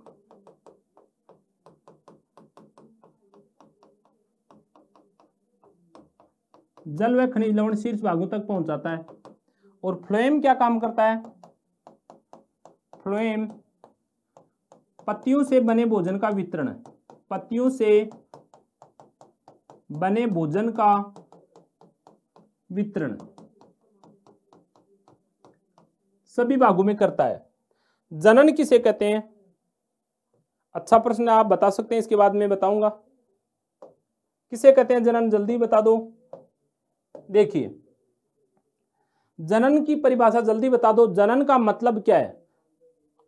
जल व खनिज लवण शीर्ष भागों तक पहुंचाता है। और फ्लोएम क्या काम करता है? फ्लोएम पत्तियों से बने भोजन का वितरण। पत्तियों से बने भोजन का वितरण। सभी भागों में करता है। जनन किसे कहते हैं? अच्छा प्रश्न आप बता सकते हैं, इसके बाद में बताऊँगा। किसे कहते हैं जनन? जल्दी बता दो। देखिए, जनन की परिभाषा जल्दी बता दो। जनन का मतलब क्या है?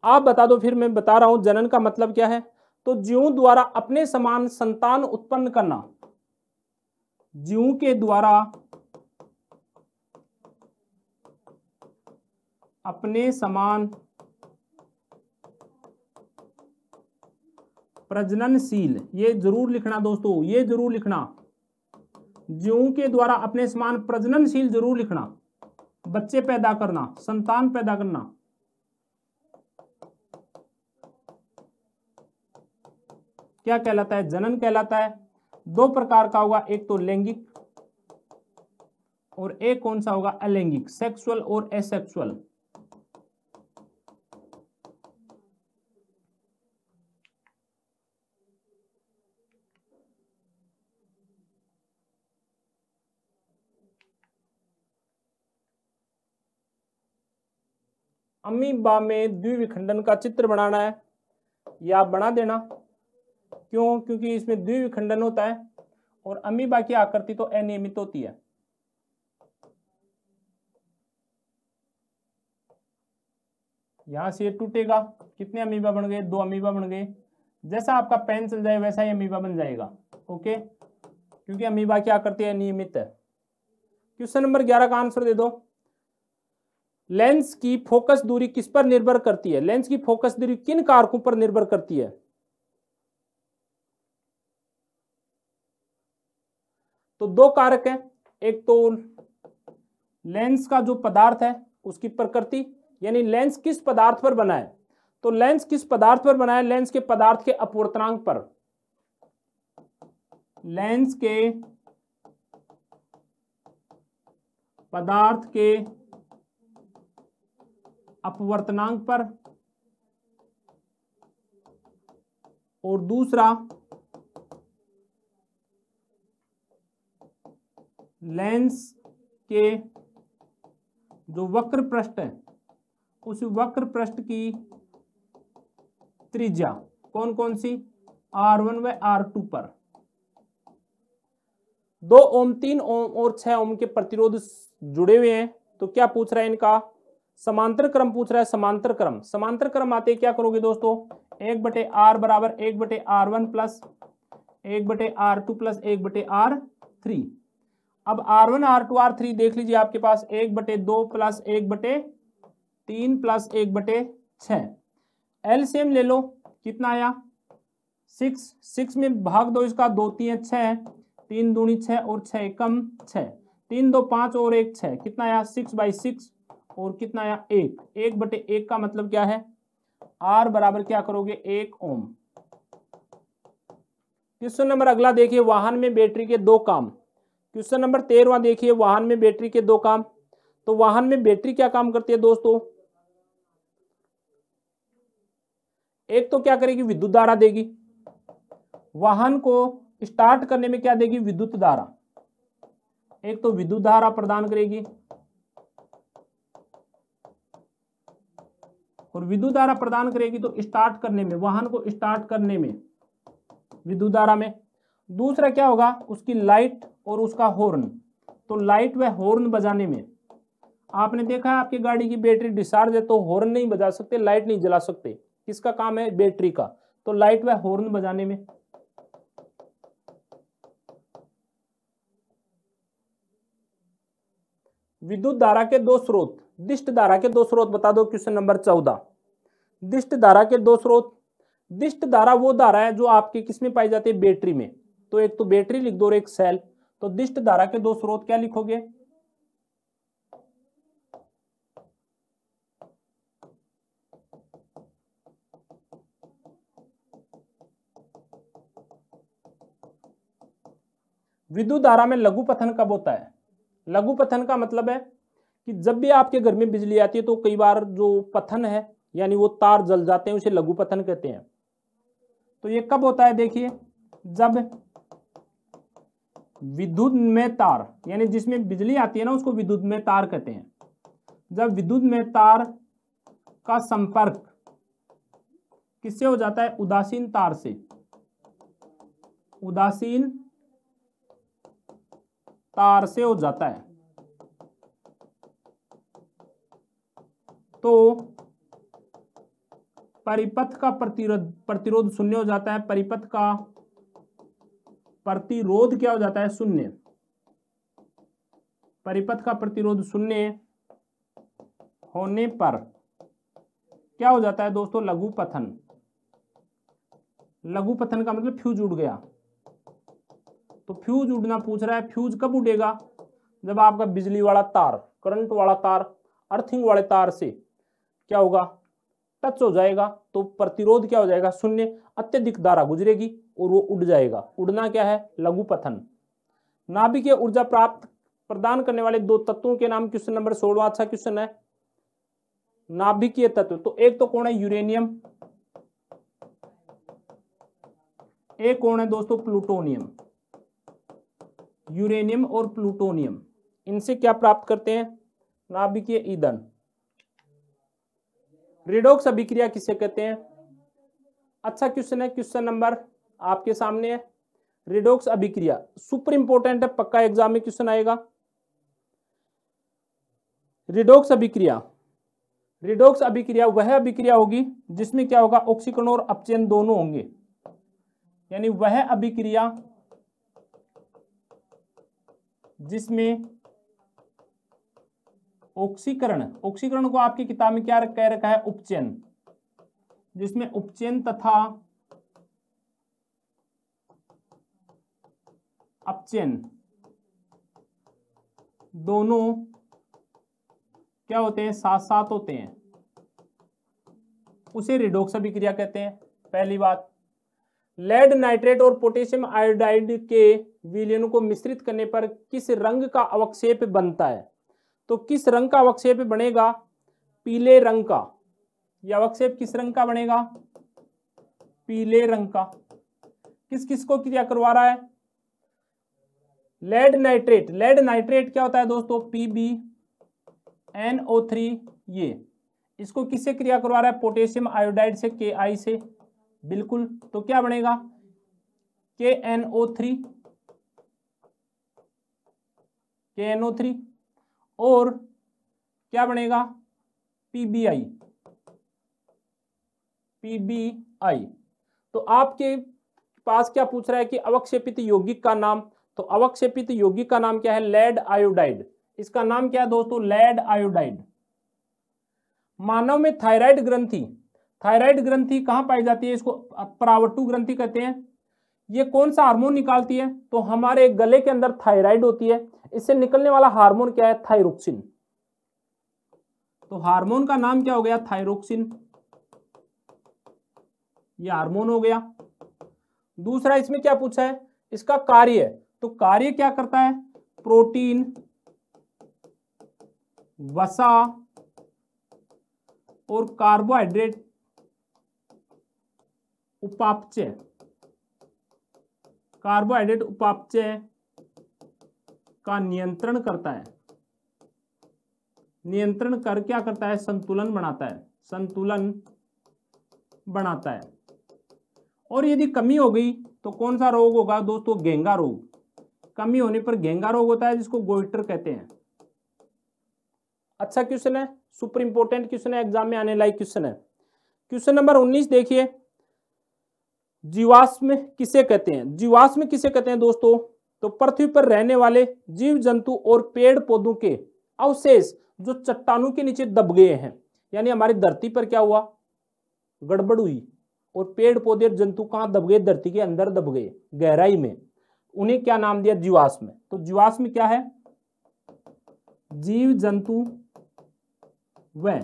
आप बता दो, फिर मैं बता रहा हूँ, जनन का मतलब क्या है? तो जीव द्वारा अपने समान संतान उत्पन्न करना जीव के द्वारा अपने समान प्रजननशील, ये ज़रूर लिखना दोस्तों, ये ज़रूर लिखना। जीवों के द्वारा अपने समान प्रजननशील ज़रूर लिखना। बच्चे पैदा करना, संतान पैदा करना। क्या कहलाता है? जनन कहलाता है। दो प्रकार का होगा, एक तो लैंगिक और एक कौन सा होगा, अलैंगिक, सेक्सुअल और एसेक्सुअल। अमीबा में द्विविखंडन का चित्र बनाना है, या बना देना। क्यों? क्योंकि इसमें द्विविखंडन होता है और अमीबा की आकृति तो अनियमित होती है। यहाँ से टूटेगा। कितने अमीबा बन गए? दो अमीबा बन गए। जैसा आपका पेन चल जाए, वैसा ही अमीबा बन जाएगा। ओके? क्योंकि अमीबा की आकृति अनियमित है। क्वेश्चन नंबर ग्यारह का आंसर दे दो। लेंस की फोकस दूरी किस पर निर्भर करती है? लेंस की फोकस दूरी किन कारकों पर निर्भर करती है? तो दो कारक हैं। एक तो लेंस का जो पदार्थ है, उसकी प्रकृति, यानी लेंस किस पदार्थ पर बना है? तो लेंस किस पदार्थ पर बना है? लेंस के पदार्थ के अपवर्तनांक पर। लेंस के पदार्थ के अपवर्तनांक पर और दूसरा लेंस के जो वक्र पृष्ठ है, उस वक्र पृष्ठ की त्रिज्या कौन कौन सी? आर वन व आर टू पर। दो ओम, तीन ओम और छह ओम के प्रतिरोध जुड़े हुए हैं तो क्या पूछ रहा है इनका? समांतर क्रम पूछ रहा है, समांतर क्रम। समांतर क्रम आते क्या करोगे दोस्तों? एक बटे आर बराबर एक बटे आर वन प्लस एक बटे आर टू प्लस एक बटे आर थ्री अब R one R two R three देख लीजिए आपके पास एक बटे दो प्लस एक बटे तीन प्लस एक बटे छ एलसीएम ले लो, कितना आया? सिक्स सिक्स में भाग दो, इसका दो तीन छः तीन दूनी छः और छः कम छः तीन दो पाँच और एक छः कितना आया? सिक्स बाई सिक्स और कितना आया? एक। एक बटे एक का मतलब क्या है? आर बराबर क्या करोगे? एक ओम। क्वेश्चन नंबर, अगला देखिए, वाहन में बैटरी के दो काम। क्वेश्चन नंबर तेरहवा देखिए, वाहन में बैटरी के दो काम। तो वाहन में बैटरी क्या काम करती है दोस्तों? एक तो क्या करेगी? विद्युत धारा देगी। वाहन को स्टार्ट करने में क्या देगी? विद्युत धारा। एक तो विद्युत धारा प्रदान करेगी। और विद्युत धारा प्रदान करेगी तो स्टार्ट करने में, वाहन को स्टार्ट करने में, विद्युत धारा में। दूसरा क्या होगा? उसकी लाइट और उसका हॉर्न तो लाइट व हॉर्न बजाने में। आपने देखा आपकी गाड़ी की बैटरी डिस्चार्ज है तो हॉर्न नहीं बजा सकते लाइट नहीं जला सकते। किसका काम है? बैटरी का। तो लाइट व हॉर्न बजाने में। विद्युत धारा के दो स्रोत। दिष्ट धारा के दो स्रोत बता दो क्वेश्चन नंबर चौदह। दिष्ट धारा के दो स्रोत। दिष्ट धारा वो धारा है जो आपके किसमें पाई जाती है? बैटरी में। तो एक तो बैटरी लिख दो और एक सेल तो दिष्ट धारा के दो स्रोत क्या लिखोगे? विद्युत धारा में लघु पथन कब होता है? लघु पथन का मतलब है कि जब भी आपके घर में बिजली आती है तो कई बार जो पथन है, यानी वो तार जल जाते हैं, उसे लघु पथन कहते हैं। तो ये कब होता है देखिए, जब विद्युत में तार, यानी जिसमें बिजली आती है ना, उसको विद्युत में तार कहते हैं। जब विद्युत में तार का संपर्क किससे हो जाता है? उदासीन तार से। उदासीन तार से हो जाता है। तो परिपथ का प्रतिरोध प्रतिरोध शून्य हो जाता है। परिपथ का प्रतिरोध क्या हो जाता है? शून्य। परिपथ का प्रतिरोध शून्य होने पर क्या हो जाता है दोस्तों? लघु पथन लघु पथन का मतलब फ्यूज उड़ गया। तो फ्यूज उड़ना पूछ रहा है, फ्यूज कब उड़ेगा? जब आपका बिजली वाला तार, करंट वाला तार, अर्थिंग वाले तार से क्या होगा? टच हो जाएगा तो प्रतिरोध क्या हो जाएगा? शून्य। अत्यधिक धारा गुजरेगी। और वो उड़ जाएगा। उड़ना क्या है? लघु पथन। नाभिकीय ऊर्जा प्राप्त प्रदान करने वाले दो तत्वों के नाम क्वेश्चन नंबर सोलवा अच्छा क्वेश्चन है। नाभिकीय तत्व तो एक तो कौन है? यूरेनियम। एक कौन है दोस्तों? प्लूटोनियम। यूरेनियम और प्लूटोनियम, इनसे क्या प्राप्त करते हैं? नाभिकीय ईंधन। रिडोक्स अभिक्रिया किसे कहते हैं? अच्छा क्वेश्चन है, क्वेश्चन नंबर आपके सामने है। रिडोक्स अभिक्रिया सुपर इंपोर्टेंट है, पक्का एग्ज़ाम में क्वेश्चन आएगा। रिडोक्स अभिक्रिया रिडोक्स अभिक्रिया वह अभिक्रिया होगी जिसमें क्या होगा ऑक्सीकरण और अपचयन दोनों होंगे। यानी वह अभिक्रिया जिसमें ऑक्सीकरण ऑक्सीकरण को आपकी किताब में क्या कह रखा है, उपचयन। जिसमें उपचयन तथा अपचयन दोनों क्या होते हैं? साथ साथ होते हैं। उसे रिडोक्स अभिक्रिया कहते हैं। पहली बात, लेड नाइट्रेट और पोटेशियम आयोडाइड के विलयनों को मिश्रित करने पर किस रंग का अवक्षेप बनता है? तो किस रंग का अवक्षेप बनेगा? पीले रंग का। यह अवक्षेप किस रंग का बनेगा? पीले रंग का। किस किस को क्रिया करवा रहा है? लेड नाइट्रेट लेड नाइट्रेट क्या होता है दोस्तों? पीबी एनओ थ्री ये। इसको किससे क्रिया करवा रहा है? पोटेशियम आयोडाइड से के आई से। बिल्कुल। तो क्या बनेगा? K N O three K N O three और क्या बनेगा? P B I P B I तो आपके पास क्या पूछ रहा है कि अवक्षेपित यौगिक का नाम तो अवक्षेपित यौगिक का नाम क्या है? Lead iodide. इसका नाम क्या है दोस्तों? Lead iodide. मानव में थायराइड ग्रंथि। थायराइड ग्रंथि कहाँ पाई जाती है? इसको प्रावटु ग्रंथि कहते हैं। ये कौन सा हार्मोन निकालती है? तो हमारे गले के अंदर थायराइड होती है। इससे निकलने वाला हार्मोन क्या है? थायरोक्सिन। तो हार्मोन का नाम क्या हो गया? थायरोक्सिन। ये हार्मोन हो गया। दूसरा इसमें क्या पूछा है? इसका कार्य। तो कार्य क्या करता है? प्रोटीन वसा और कार्बोहाइड्रेट उपापचय। कार्बोहाइड्रेट उपापचय का नियंत्रण करता है। नियंत्रण कर क्या करता है? संतुलन बनाता है। संतुलन बनाता है। और यदि कमी हो गई तो कौन सा रोग होगा? दोस्तों, गेंगा रोग। कमी होने पर गेंगा रोग होता है, जिसको गोइटर कहते हैं। अच्छा क्वेश्चन है, सुपर इंपोर्टेंट क्वेश्चन है, एग्ज़ाम में आने लायक क्वेश्चन है। क्वेश्चन नंबर 19 देखिए। जीवाश्म किसे कहते हैं? जीवाश्म किसे कहते हैं दोस्तों? तो पृथ्वी पर रहने वाले जीव जंतु और पेड़ पौधों के अवशेष जो चट्टानों के नीचे दब गए हैं। यानी हमारी धरती पर क्या हुआ? गड़बड़ हुई। और पेड़ पौधे जंतु कहाँ दब गए? धरती के अंदर दब गए, गहराई में। उन्हें क्या नाम दिया? जीवाश्म। तो जीवाश्म क्या है? जीव जंतु व।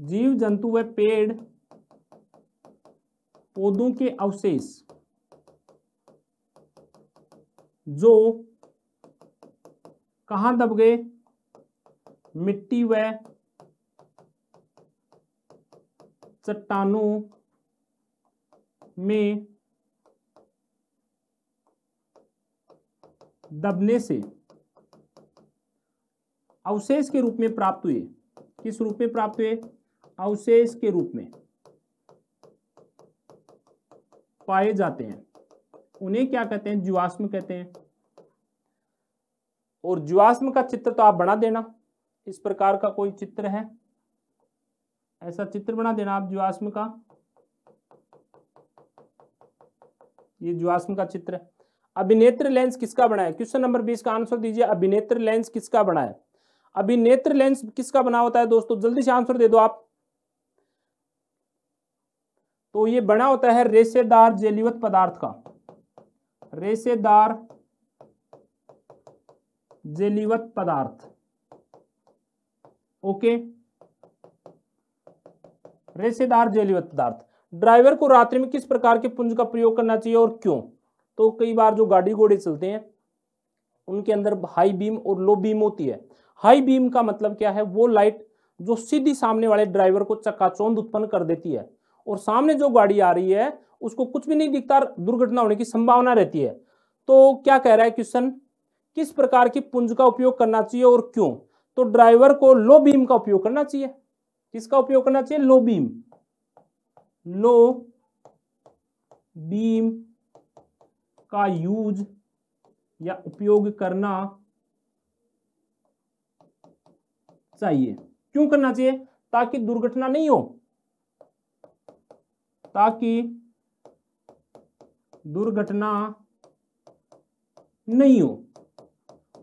जीव जंतु व पेड़ पौधों के अवशेष, जो कहाँ दब गए? मिट्टी व, चट्टानों में दबने से अवशेष के रूप में प्राप्त हुए। किस रूप में प्राप्त हुए? अवशेष के रूप में पाए जाते हैं। उन्हें क्या कहते हैं? जीवाश्म कहते हैं। और जीवाश्म का चित्र तो आप बना देना। इस प्रकार का कोई चित्र है? ऐसा चित्र बना देना आप जीवाश्म का। ये जीवाश्म का चित्र है। अभिनेत्र लेंस किसका बना है क्वेश्चन नंबर बीस का आंसर दीजिए। अभिनेत्र लेंस किसका बना है अभिनेत्र लेंस किसका बना होता है दोस्तों? जल्दी से आंसर दे दो आप। तो ये बना होता है रेशेदार जेलिवत पदार्थ का। रेसेदार जेलिवत पदार्थ। ओके? रेसेदार जेलिवत पदार्थ। ड्राइवर को रात्रि में किस प्रकार के पुंज का प्रयोग करना चाहिए और क्यों? तो कई बार जो गाड़ी घोड़े चलते हैं, उनके अंदर हाई बीम और लो बीम होती है। हाई बीम का मतलब क्या है? वो लाइट जो सीधी सामने वाले ड्राइवर को चक्काचौंध उत्पन्न कर देती है। और सामने जो गाड़ी आ रही है, उसको कुछ भी नहीं दिखता, दुर्घटना होने की संभावना रहती है। तो क्या कह रहा है क्वेश्चन किस प्रकार की पुंज का उपयोग करना चाहिए और क्यों? तो ड्राइवर को लो बीम का उपयोग करना चाहिए। किसका उपयोग करना चाहिए? लो बीम लो बीम का यूज़ या उपयोग करना चाहिए। क्यों करना चाहिए? ताकि दुर्घटना नहीं हो। ताकि दुर्घटना नहीं हो।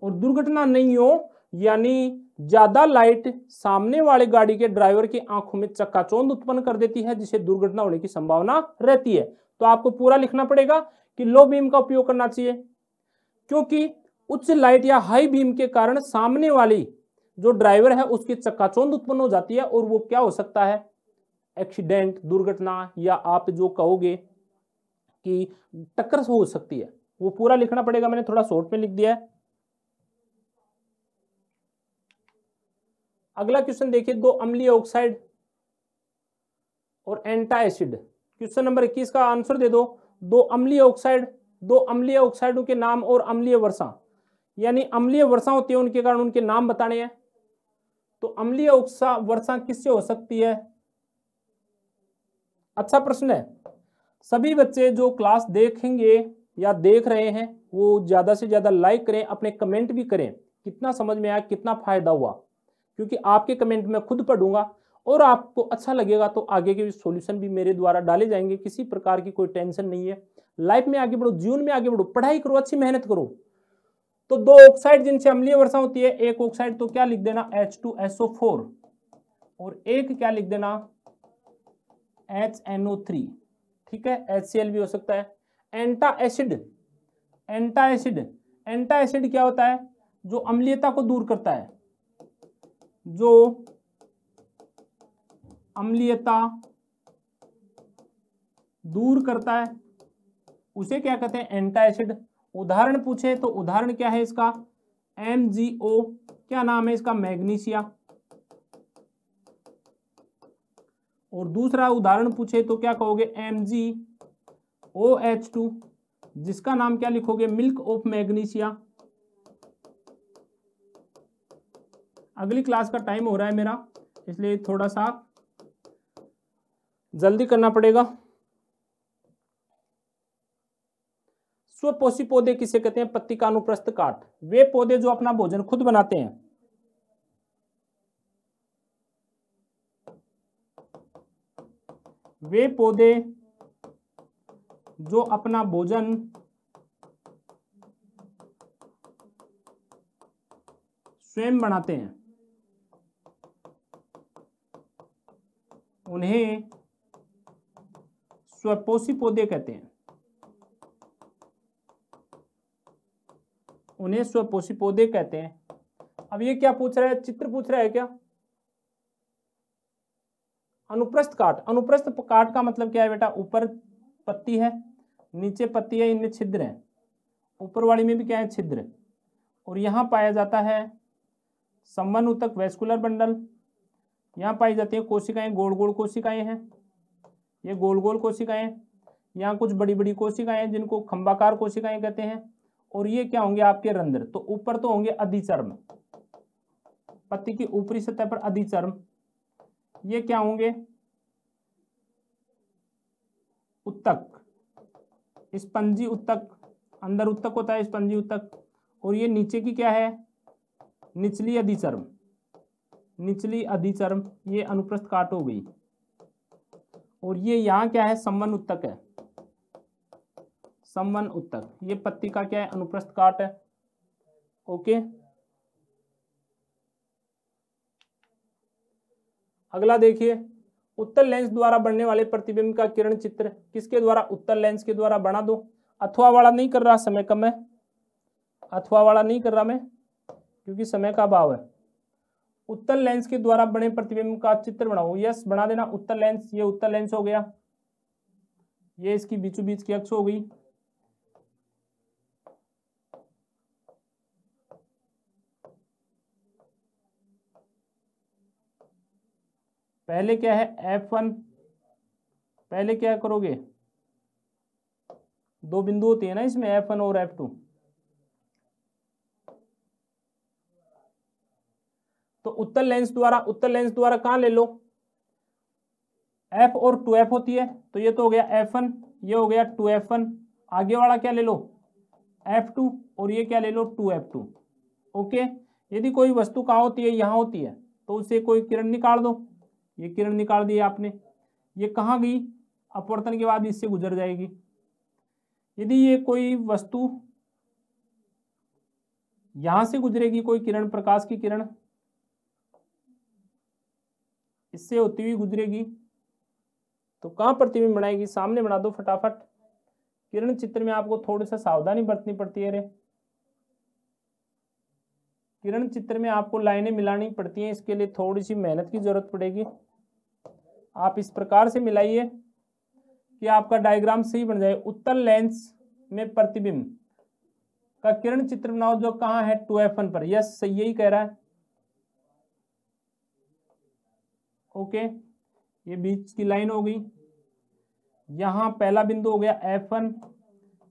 और दुर्घटना नहीं हो, यानी ज़्यादा लाइट सामने वाले गाड़ी के ड्राइवर की आँखों में चक्काचौंध उत्पन्न कर देती है, जिसे दुर्घटना होने की संभावना रहती है। तो आपको पूरा लिखना पड़ेगा कि लो बीम का उपयोग करना चाहिए, क्योंकि उच्च लाइट या हाई बीम के कारण सामने वाली जो ड्राइवर है उसकी चक्काचौंध उत्पन्न हो जाती है और वो क्या हो सकता है? एक्सीडेंट, दुर्घटना या आप जो कहोगे कि टक्कर हो सकती है। वो पूरा लिखना पड़ेगा, मैंने थोड़ा शॉर्ट में लिख दिया है। अगला क्वेश्चन देखिए, दो अम्लीय ऑक्साइड और एंटा एसिड क्वेश्चन नंबर 21 का आंसर दे दो। दो अम्लीय ऑक्साइड दो अम्लीय ऑक्साइडों के नाम और अम्लीय वर्षा। यानी अम्लीय वर्षा होती है, उनके कारण उनके नाम बताने हैं। तो अम्लीय वर्षा किससे हो सकती है? अच्छा प्रश्न है। सभी बच्चे जो क्लास देखेंगे या देख रहे हैं, वो ज़्यादा से ज़्यादा लाइक करें, अपने कमेंट भी करें। कितना समझ में आया, कितना फ़ायदा हुआ। क्योंकि आपके कमेंट में खुद पढ़ूँगा और आपको अच्छा लगेगा तो आगे के सॉल्यूशन भी मेरे द्वारा डाले जाएँगे। किसी प्रकार की कोई टेंशन नहीं है। लाइफ में आगे बढ़ो, जीवन में आगे बढ़ो, पढ़ाई करो, अच्छी मेहनत करो। तो दो ऑक्साइड जिनसे अम्लीय वर्षा होती है, एक ऑक्साइड तो क्या लिख देना? एच टू एसओ फोर और एक क्या लिख देना? एच थ्री ठीक है? एच सी एल भी हो सकता है। Antacid antacid antacid क्या होता है? जो अम्लीयता को दूर करता है। जो अम्लीयता दूर करता है। उसे क्या कहते हैं? एंटा एसिड उदाहरण पूछे तो उदाहरण क्या है इसका? एम क्या नाम है इसका? मैग्नीशिया। और दूसरा उदाहरण पूछे तो क्या कहोगे? M G O H two जिसका नाम क्या लिखोगे? Milk of magnesia. अगली क्लास का टाइम हो रहा है मेरा, इसलिए थोड़ा सा जल्दी करना पड़ेगा। स्वपोषी पौधे किसे कहते हैं? पत्ती का अनुप्रस्थ काट। वे पौधे जो अपना भोजन खुद बनाते हैं। वे पौधे जो अपना भोजन स्वयं बनाते हैं, उन्हें स्वपोषी पौधे कहते हैं उन्हें स्वपोषी पौधे कहते हैं अब ये क्या पूछ रहा है चित्र पूछ रहा है क्या अनुप्रस्थ काट। अनुप्रस्थ काट का मतलब क्या है बेटा? ऊपर पत्ती है, नीचे पत्ती है, इनमें छिद्र है। ऊपर वाली में भी क्या है? छिद्र। और यहाँ पाया जाता है संवन उतक वेस्कुलर बंडल। यहाँ पाई जाती है कोशिकाएँ गोल गोल कोशिकाएँ हैं। ये गोल गोल कोशिकाएँ यहाँ कुछ बड़ी बड़ी कोशिकाएँ जिनको खंबाकार कोशिकाएँ कहते हैं, और ये क्या होंगे आपके रंध्र? तो ऊपर तो होंगे अधिचर्म। पत्ती की ऊपरी सतह पर अधिचर्म। ये क्या होंगे? उत्तक। स्पंजी उत्तक। अंदर उत्तक होता है, स्पंजी उत्तक। और ये नीचे की क्या है? निचली अधिचर्म। निचली अधिचर्म, ये अनुप्रस्थ काट हो गई। और ये यहाँ क्या है? संवन उत्तक है। संवन उत्तक। ये पत्ती का क्या है? अनुप्रस्थ काट है। ओके। अगला देखिए। उत्तर लेंस द्वारा बनने वाले प्रतिबिंब का किरण चित्र किसके द्वारा? उत्तर लेंस के द्वारा बना दो। अथवा वाला नहीं कर रहा, समय कम है। अथवा वाला नहीं कर रहा मैं, क्योंकि समय का अभाव है। उत्तल लेंस के द्वारा बने प्रतिबिंब का चित्र बनाओ। यस, बना देना उत्तर लेंस। ये उत्तल लेंस हो गया। ये इसकी बीचों बीच की अक्ष हो गई। पहले क्या है? एफ़ वन पहले क्या करोगे? दो बिंदु होते हैं ना इसमें एफ़ वन और एफ़ टू तो उत्तर लेंस द्वारा उत्तर लेंस द्वारा कहाँ ले लो? एफ़ और टू एफ़ होती है तो ये तो हो गया एफ़ वन ये हो गया टू एफ़ आगे वाला क्या ले लो? एफ़ टू और ये क्या ले लो? Two F two okay? यदि कोई वस्तु कहाँ होती है? यहाँ होती है तो उसे कोई किरण निकाल दो। ये किरण निकाल दी आपने। ये कहाँ गई? अपवर्तन के बाद इससे गुजर जाएगी। यदि ये कोई वस्तु यहाँ से गुजरेगी, कोई किरण, प्रकाश की किरण इससे होती हुई गुजरेगी। तो कहाँ प्रतिबिंब बनाएगी सामने बना दो फटाफट। किरण चित्र में आपको थोड़ी सा सावधानी बरतनी पड़ती है रे। किरण चित्र में आपको लाइनें मिलानी पड़ती हैं, इसके लिए थोड़ी सी मेहनत की ज़रूरत पड़ेगी। आप इस प्रकार से मिलाइए कि आपका डायग्राम सही बन जाए। उत्तर लेंस में प्रतिबिंब का किरण चित्र बनाओ जो कहाँ है? टू एफ़ पर। यस, सही यही कह रहा है। ओके, ये बीच की लाइन हो गई यहाँ पहला बिंदु हो गया एफ़ वन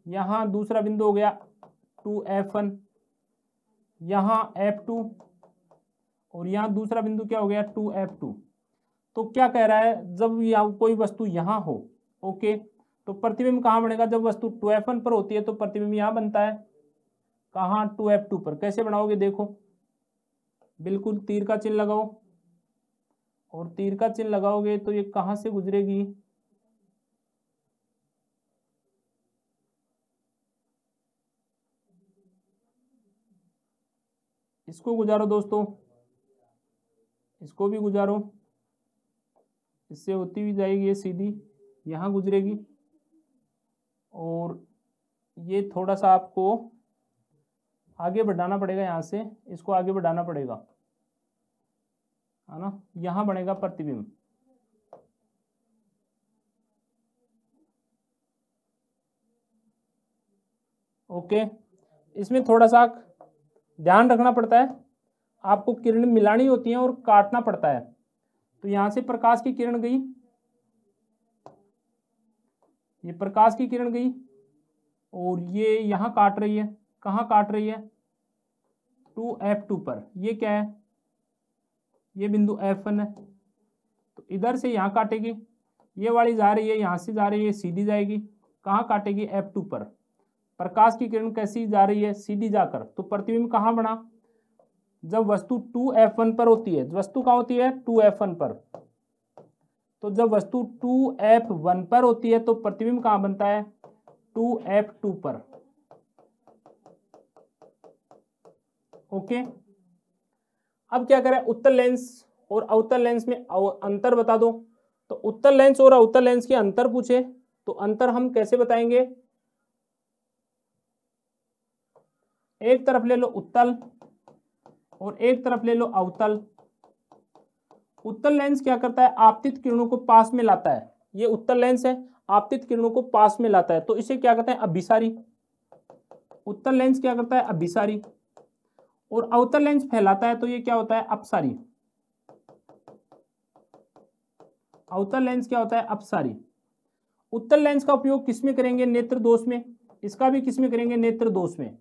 यहाँ दूसरा बिंदु हो गया टू एफ़ वन यहाँ एफ़ टू और यहाँ दूसरा बिंदु क्या हो गया टू एफ़ टू तो क्या कह रहा है, जब यहाँ कोई वस्तु यहाँ हो, ओके तो प्रतिबिंब कहाँ बनेगा? जब वस्तु टू एफ़ वन पर होती है तो प्रतिबिंब यहाँ बनता है। कहाँ? टू एफ़ टू पर। कैसे बनाओगे? देखो, बिल्कुल तीर का चिन्ह लगाओ। और तीर का चिन्ह लगाओगे तो ये कहाँ से गुजरेगी? इसको गुजारो दोस्तों। इसको भी गुजारो। इससे होती हुई जाएगी ये सीधी। यहाँ गुजरेगी। और ये थोड़ा सा आपको आगे बढ़ाना पड़ेगा यहाँ से। इसको आगे बढ़ाना पड़ेगा। है ना? यहाँ बनेगा प्रतिबिंब। ओके? इसमें थोड़ा सा ध्यान रखना पड़ता है। आपको किरण मिलानी होती है और काटना पड़ता है। तो यहाँ से प्रकाश की किरण गई। ये प्रकाश की किरण गई और ये यहाँ काट रही है। कहाँ काट रही है? टू एफ़ टू पर। ये क्या है? ये बिंदु एफ़ वन है। तो इधर से यहाँ काटेगी, ये वाली जा रही है, यहाँ से जा रही है, सीधी जाएगी। कहाँ काटेगी? एफ़ टू पर। प्रकाश की किरण कैसी जा रही है? सीधी जाकर। तो प्रतिबिंब कहाँ बना? जब वस्तु टू एफ़ वन पर होती है। वस्तु कहाँ होती है? टू एफ़ वन पर। तो जब वस्तु टू एफ़ वन पर होती है तो प्रतिबिंब कहाँ बनता है? टू एफ़ टू पर। ओके? अब क्या करें? उत्तर लेंस और अवतर लेंस में अंतर बता दो। तो उत्तर लेंस और अवतर लेंस के अंतर पूछे तो अंतर हम कैसे बताएँगे? एक तरफ़ ले लो उत्तल और एक तरफ़ ले लो अवतल। उत्तल लेंस क्या करता है? आपतित किरणों को पास में लाता है। ये उत्तल लेंस है, आपतित किरणों को पास में लाता है। तो इसे क्या कहते हैं? अभिसारी। उत्तल लेंस क्या करता है? अभिसारी। और अवतल लेंस फैलाता है तो ये क्या होता है? अपसारी। अवतल लेंस क्या होता है? अपसारी। उत्तर लेंस का उपयोग किसमें करेंगे? नेत्र दोष में। इसका भी किसमें करेंगे? नेत्र दोष में।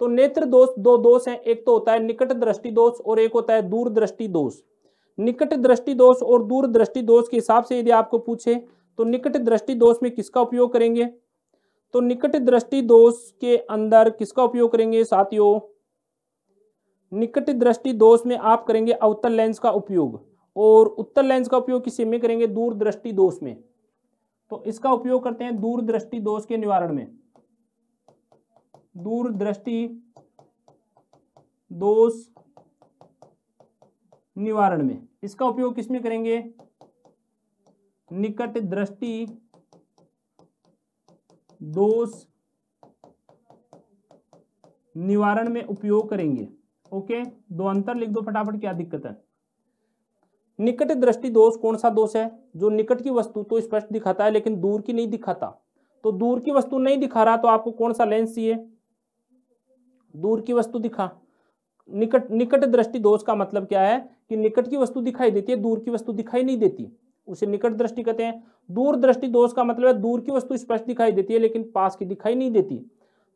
तो नेत्र दोष दो दोष हैं। एक तो होता है निकट दृष्टि दोष और एक होता है दूर दृष्टि दोष। निकट दृष्टि दोष और दूर दृष्टि दोष के हिसाब से यदि आपको पूछे तो निकट दृष्टि दोष में किसका उपयोग करेंगे? तो निकट दृष्टि दोष के अंदर किसका उपयोग करेंगे साथियों? निकट दृष्टि दोष में आप करेंगे अवतल लेंस का उपयोग, और उत्तर लेंस का उपयोग किसी में करेंगे? दूर दृष्टि दोष में। तो इसका उपयोग करते हैं दूर दृष्टि दोष के निवारण में। दूरदृष्टि दोष निवारण में। इसका उपयोग किसमें करेंगे? निकट दृष्टि दोष निवारण में उपयोग करेंगे। ओके? दो अंतर लिख दो फटाफट, क्या दिक्कत है? निकट दृष्टि दोष कौन सा दोष है? जो निकट की वस्तु तो स्पष्ट दिखाता है, लेकिन दूर की नहीं दिखाता। तो दूर की वस्तु नहीं दिखा रहा तो आपको कौन सा लेंस चाहिए? दूर की वस्तु दिखा। निकट निकट दृष्टि दोष का मतलब क्या है? कि निकट की वस्तु दिखाई देती है, दूर की वस्तु दिखाई नहीं देती। उसे निकट दृष्टि कहते हैं। दूर दृष्टि दोष का मतलब है, दूर की वस्तु स्पष्ट दिखाई देती है, लेकिन पास की दिखाई नहीं देती।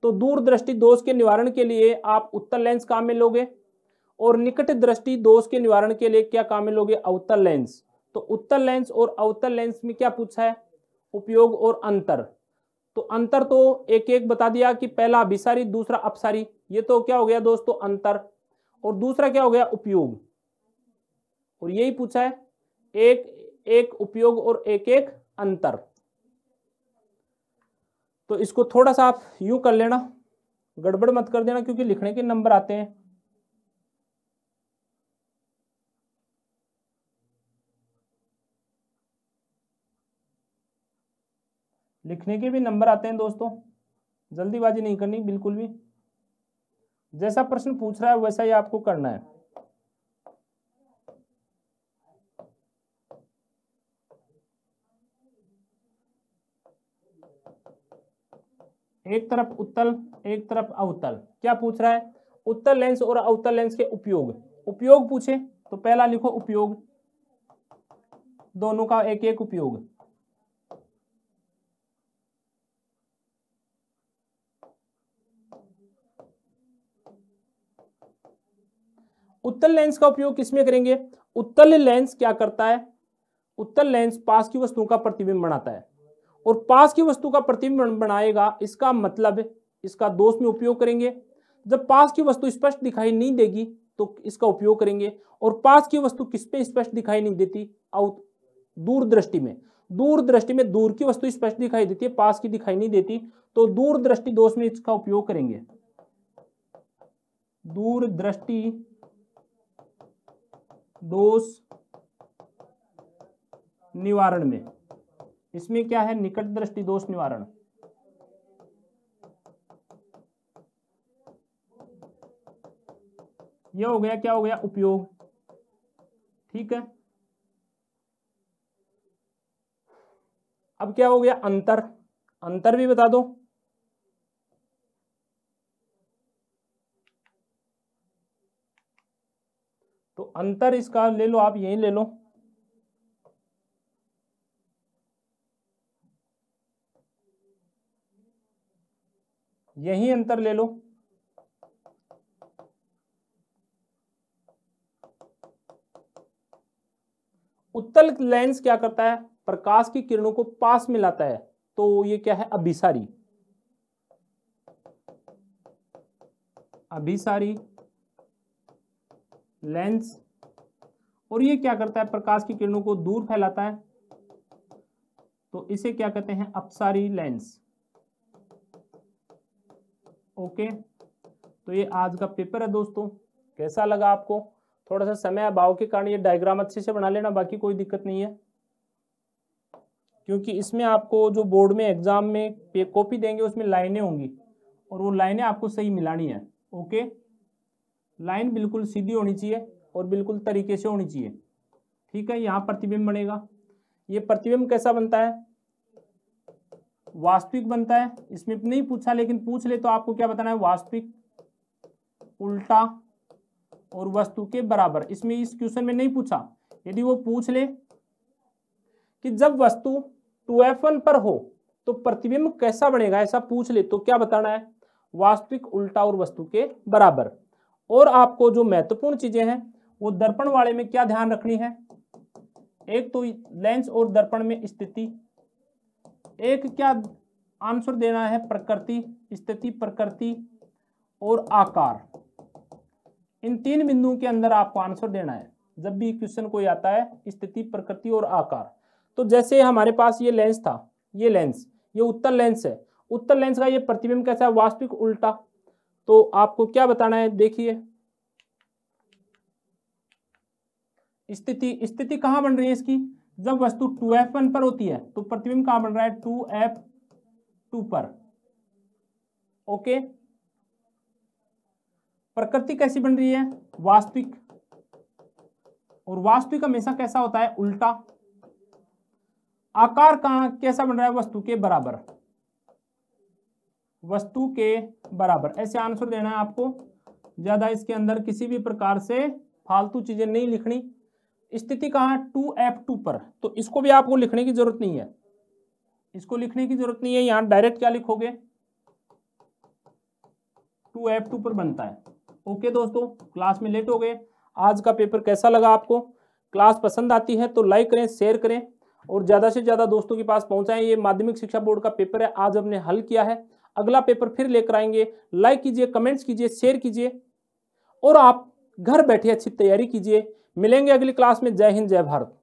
तो दूर दृष्टि दोष के निवारण के लिए आप उत्तर लेंस काम में लोगे और निकट दृष्टि दोष के निवारण के लिए क्या काम में लोगे अवतल लेंस तो उत्तर लेंस और अवतल लेंस में क्या पूछा है? उपयोग और अंतर. तो अंतर तो एक एक बता दिया कि पहला अभिसारी, दूसरा अपसारी. ये तो क्या हो गया दोस्तों? अंतर. और दूसरा क्या हो गया? उपयोग. और यही पूछा है, एक एक उपयोग और एक एक अंतर. तो इसको थोड़ा सा आप यूँ कर लेना, गड़बड़ मत कर देना क्योंकि लिखने के नंबर आते हैं। लिखने के भी नंबर आते हैं दोस्तों, जल्दीबाजी नहीं करनी, बिल्कुल भी। जैसा प्रश्न पूछ रहा है, वैसा ही आपको करना है। एक तरफ़ उत्तल, एक तरफ़ अवतल। क्या पूछ रहा है? उत्तल लेंस और अवतल लेंस के उपयोग। उपयोग पूछे तो पहला लिखो उपयोग। दोनों का एक एक उपयोग। उत्तल लेंस का उपयोग किसमें करेंगे? उत्तल लेंस क्या करता है? उत्तल लेंस पास की वस्तुओं का प्रतिबिंब बनाता है। और पास की वस्तु का प्रतिबिंब बनाएगा। इसका मतलब इसका दोष में उपयोग करेंगे। जब पास की वस्तु स्पष्ट दिखाई नहीं देगी तो इसका उपयोग करेंगे। और पास की वस्तु किस पे स्पष्ट दिखाई नहीं देती? दूर दृष्टि में। दूर दृष्टि में दूर की वस्तु स्पष्ट दिखाई देती है, पास की दिखाई नहीं देती तो दूर दृष्टि दोष में इसका उपयोग करेंगे। दूर दृष्टि दोष निवारण में। इसमें क्या है? निकट दृष्टि दोष निवारण। यह हो गया, क्या हो गया? उपयोग। ठीक है? अब क्या हो गया? अंतर। अंतर भी बता दो। तो अंतर इसका ले लो, आप यही ले लो। यही अंतर ले लो। उत्तल लेंस क्या करता है? प्रकाश की किरणों को पास में लाता है। तो ये क्या है? अभिसारी। अभिसारी लेंस। और ये क्या करता है? प्रकाश की किरणों को दूर फैलाता है। तो इसे क्या कहते हैं? अपसारी लेंस। ओके? तो ये आज का पेपर है दोस्तों। कैसा लगा आपको? थोड़ा सा समय अभाव के कारण ये डायग्राम अच्छे से बना लेना, बाकी कोई दिक्कत नहीं है। क्योंकि इसमें आपको जो बोर्ड में एग्ज़ाम में कॉपी देंगे, उसमें लाइनें होंगी और वो लाइनें आपको सही मिलानी है, ओके? लाइन बिल्कुल सीधी होनी चाहिए और बिल्कुल तरीके से होनी चाहिए। ठीक है, यहाँ प्रतिबिंब बनेगा। ये प्रतिबिंब कैसा बनता है? वास्तविक बनता है, इसमें नहीं पूछा, लेकिन पूछ ले तो आपको क्या बताना है? वास्तविक, उल्टा और वस्तु के बराबर। इसमें इस क्वेश्चन में नहीं पूछा। यदि वो पूछ ले कि जब वस्तु टू एफ़ वन पर हो तो प्रतिबिंब कैसा बनेगा? ऐसा पूछ ले तो क्या बताना है? वास्तविक, उल्टा और वस्तु के बराबर। और आपको जो महत्वपूर्ण चीज़ें हैं, वो दर्पण वाले में क्या ध्यान रखनी है? एक तो लेंस और दर्पण में स्थिति। एक क्या आंसर देना है? प्रकृति, स्थिति, प्रकृति और आकार। इन तीन बिंदुओं के अंदर आपको आंसर देना है। जब भी क्वेश्चन कोई आता है, स्थिति, प्रकृति और आकार। तो जैसे हमारे पास ये लेंस था, ये लेंस, ये उत्तर लेंस है। उत्तर लेंस का ये प्रतिबिंब कैसा है? वास्तविक उल्टा। तो आपको क्या बताना है? देखिए। स्थिति स्थिति कहाँ बन रही है इसकी? जब वस्तु टू एफ़ वन पर होती है तो प्रतिबिंब कहाँ बन रहा है? टू एफ़ टू पर। ओके? प्रकृति कैसी बन रही है? वास्तविक। और वास्तविक हमेशा कैसा होता है? उल्टा। आकार कहाँ, कैसा बन रहा है? वस्तु के बराबर। वस्तु के बराबर। ऐसे आंसर देना है आपको। ज़्यादा इसके अंदर किसी भी प्रकार से फालतू चीज़ें नहीं लिखनी। स्थिति कहाँ टू एफ़ टू पर। तो इसको भी आपको लिखने की ज़रूरत नहीं है। इसको लिखने की ज़रूरत नहीं है। यहाँ डायरेक्ट क्या लिखोगे? टू एफ़ टू पर बनता है। ओके दोस्तों क्लास में लेट हो गए। आज का पेपर कैसा लगा आपको? क्लास पसंद आती है तो लाइक करें शेयर करें। और ज़्यादा से ज़्यादा दोस्तों के पास पहुंचाएँ ये माध्यमिक शिक्षा बोर्ड का पेपर है। आज हमने हल किया है। अगला पेपर फिर लेकर आएँगे। लाइक कीजिए कमेंट्स कीजिए शेयर कीजिए। और आप घर बैठे अच्छी तैयारी कीजिए। मिलेंगे अगली क्लास में। जय हिंद जय भारत।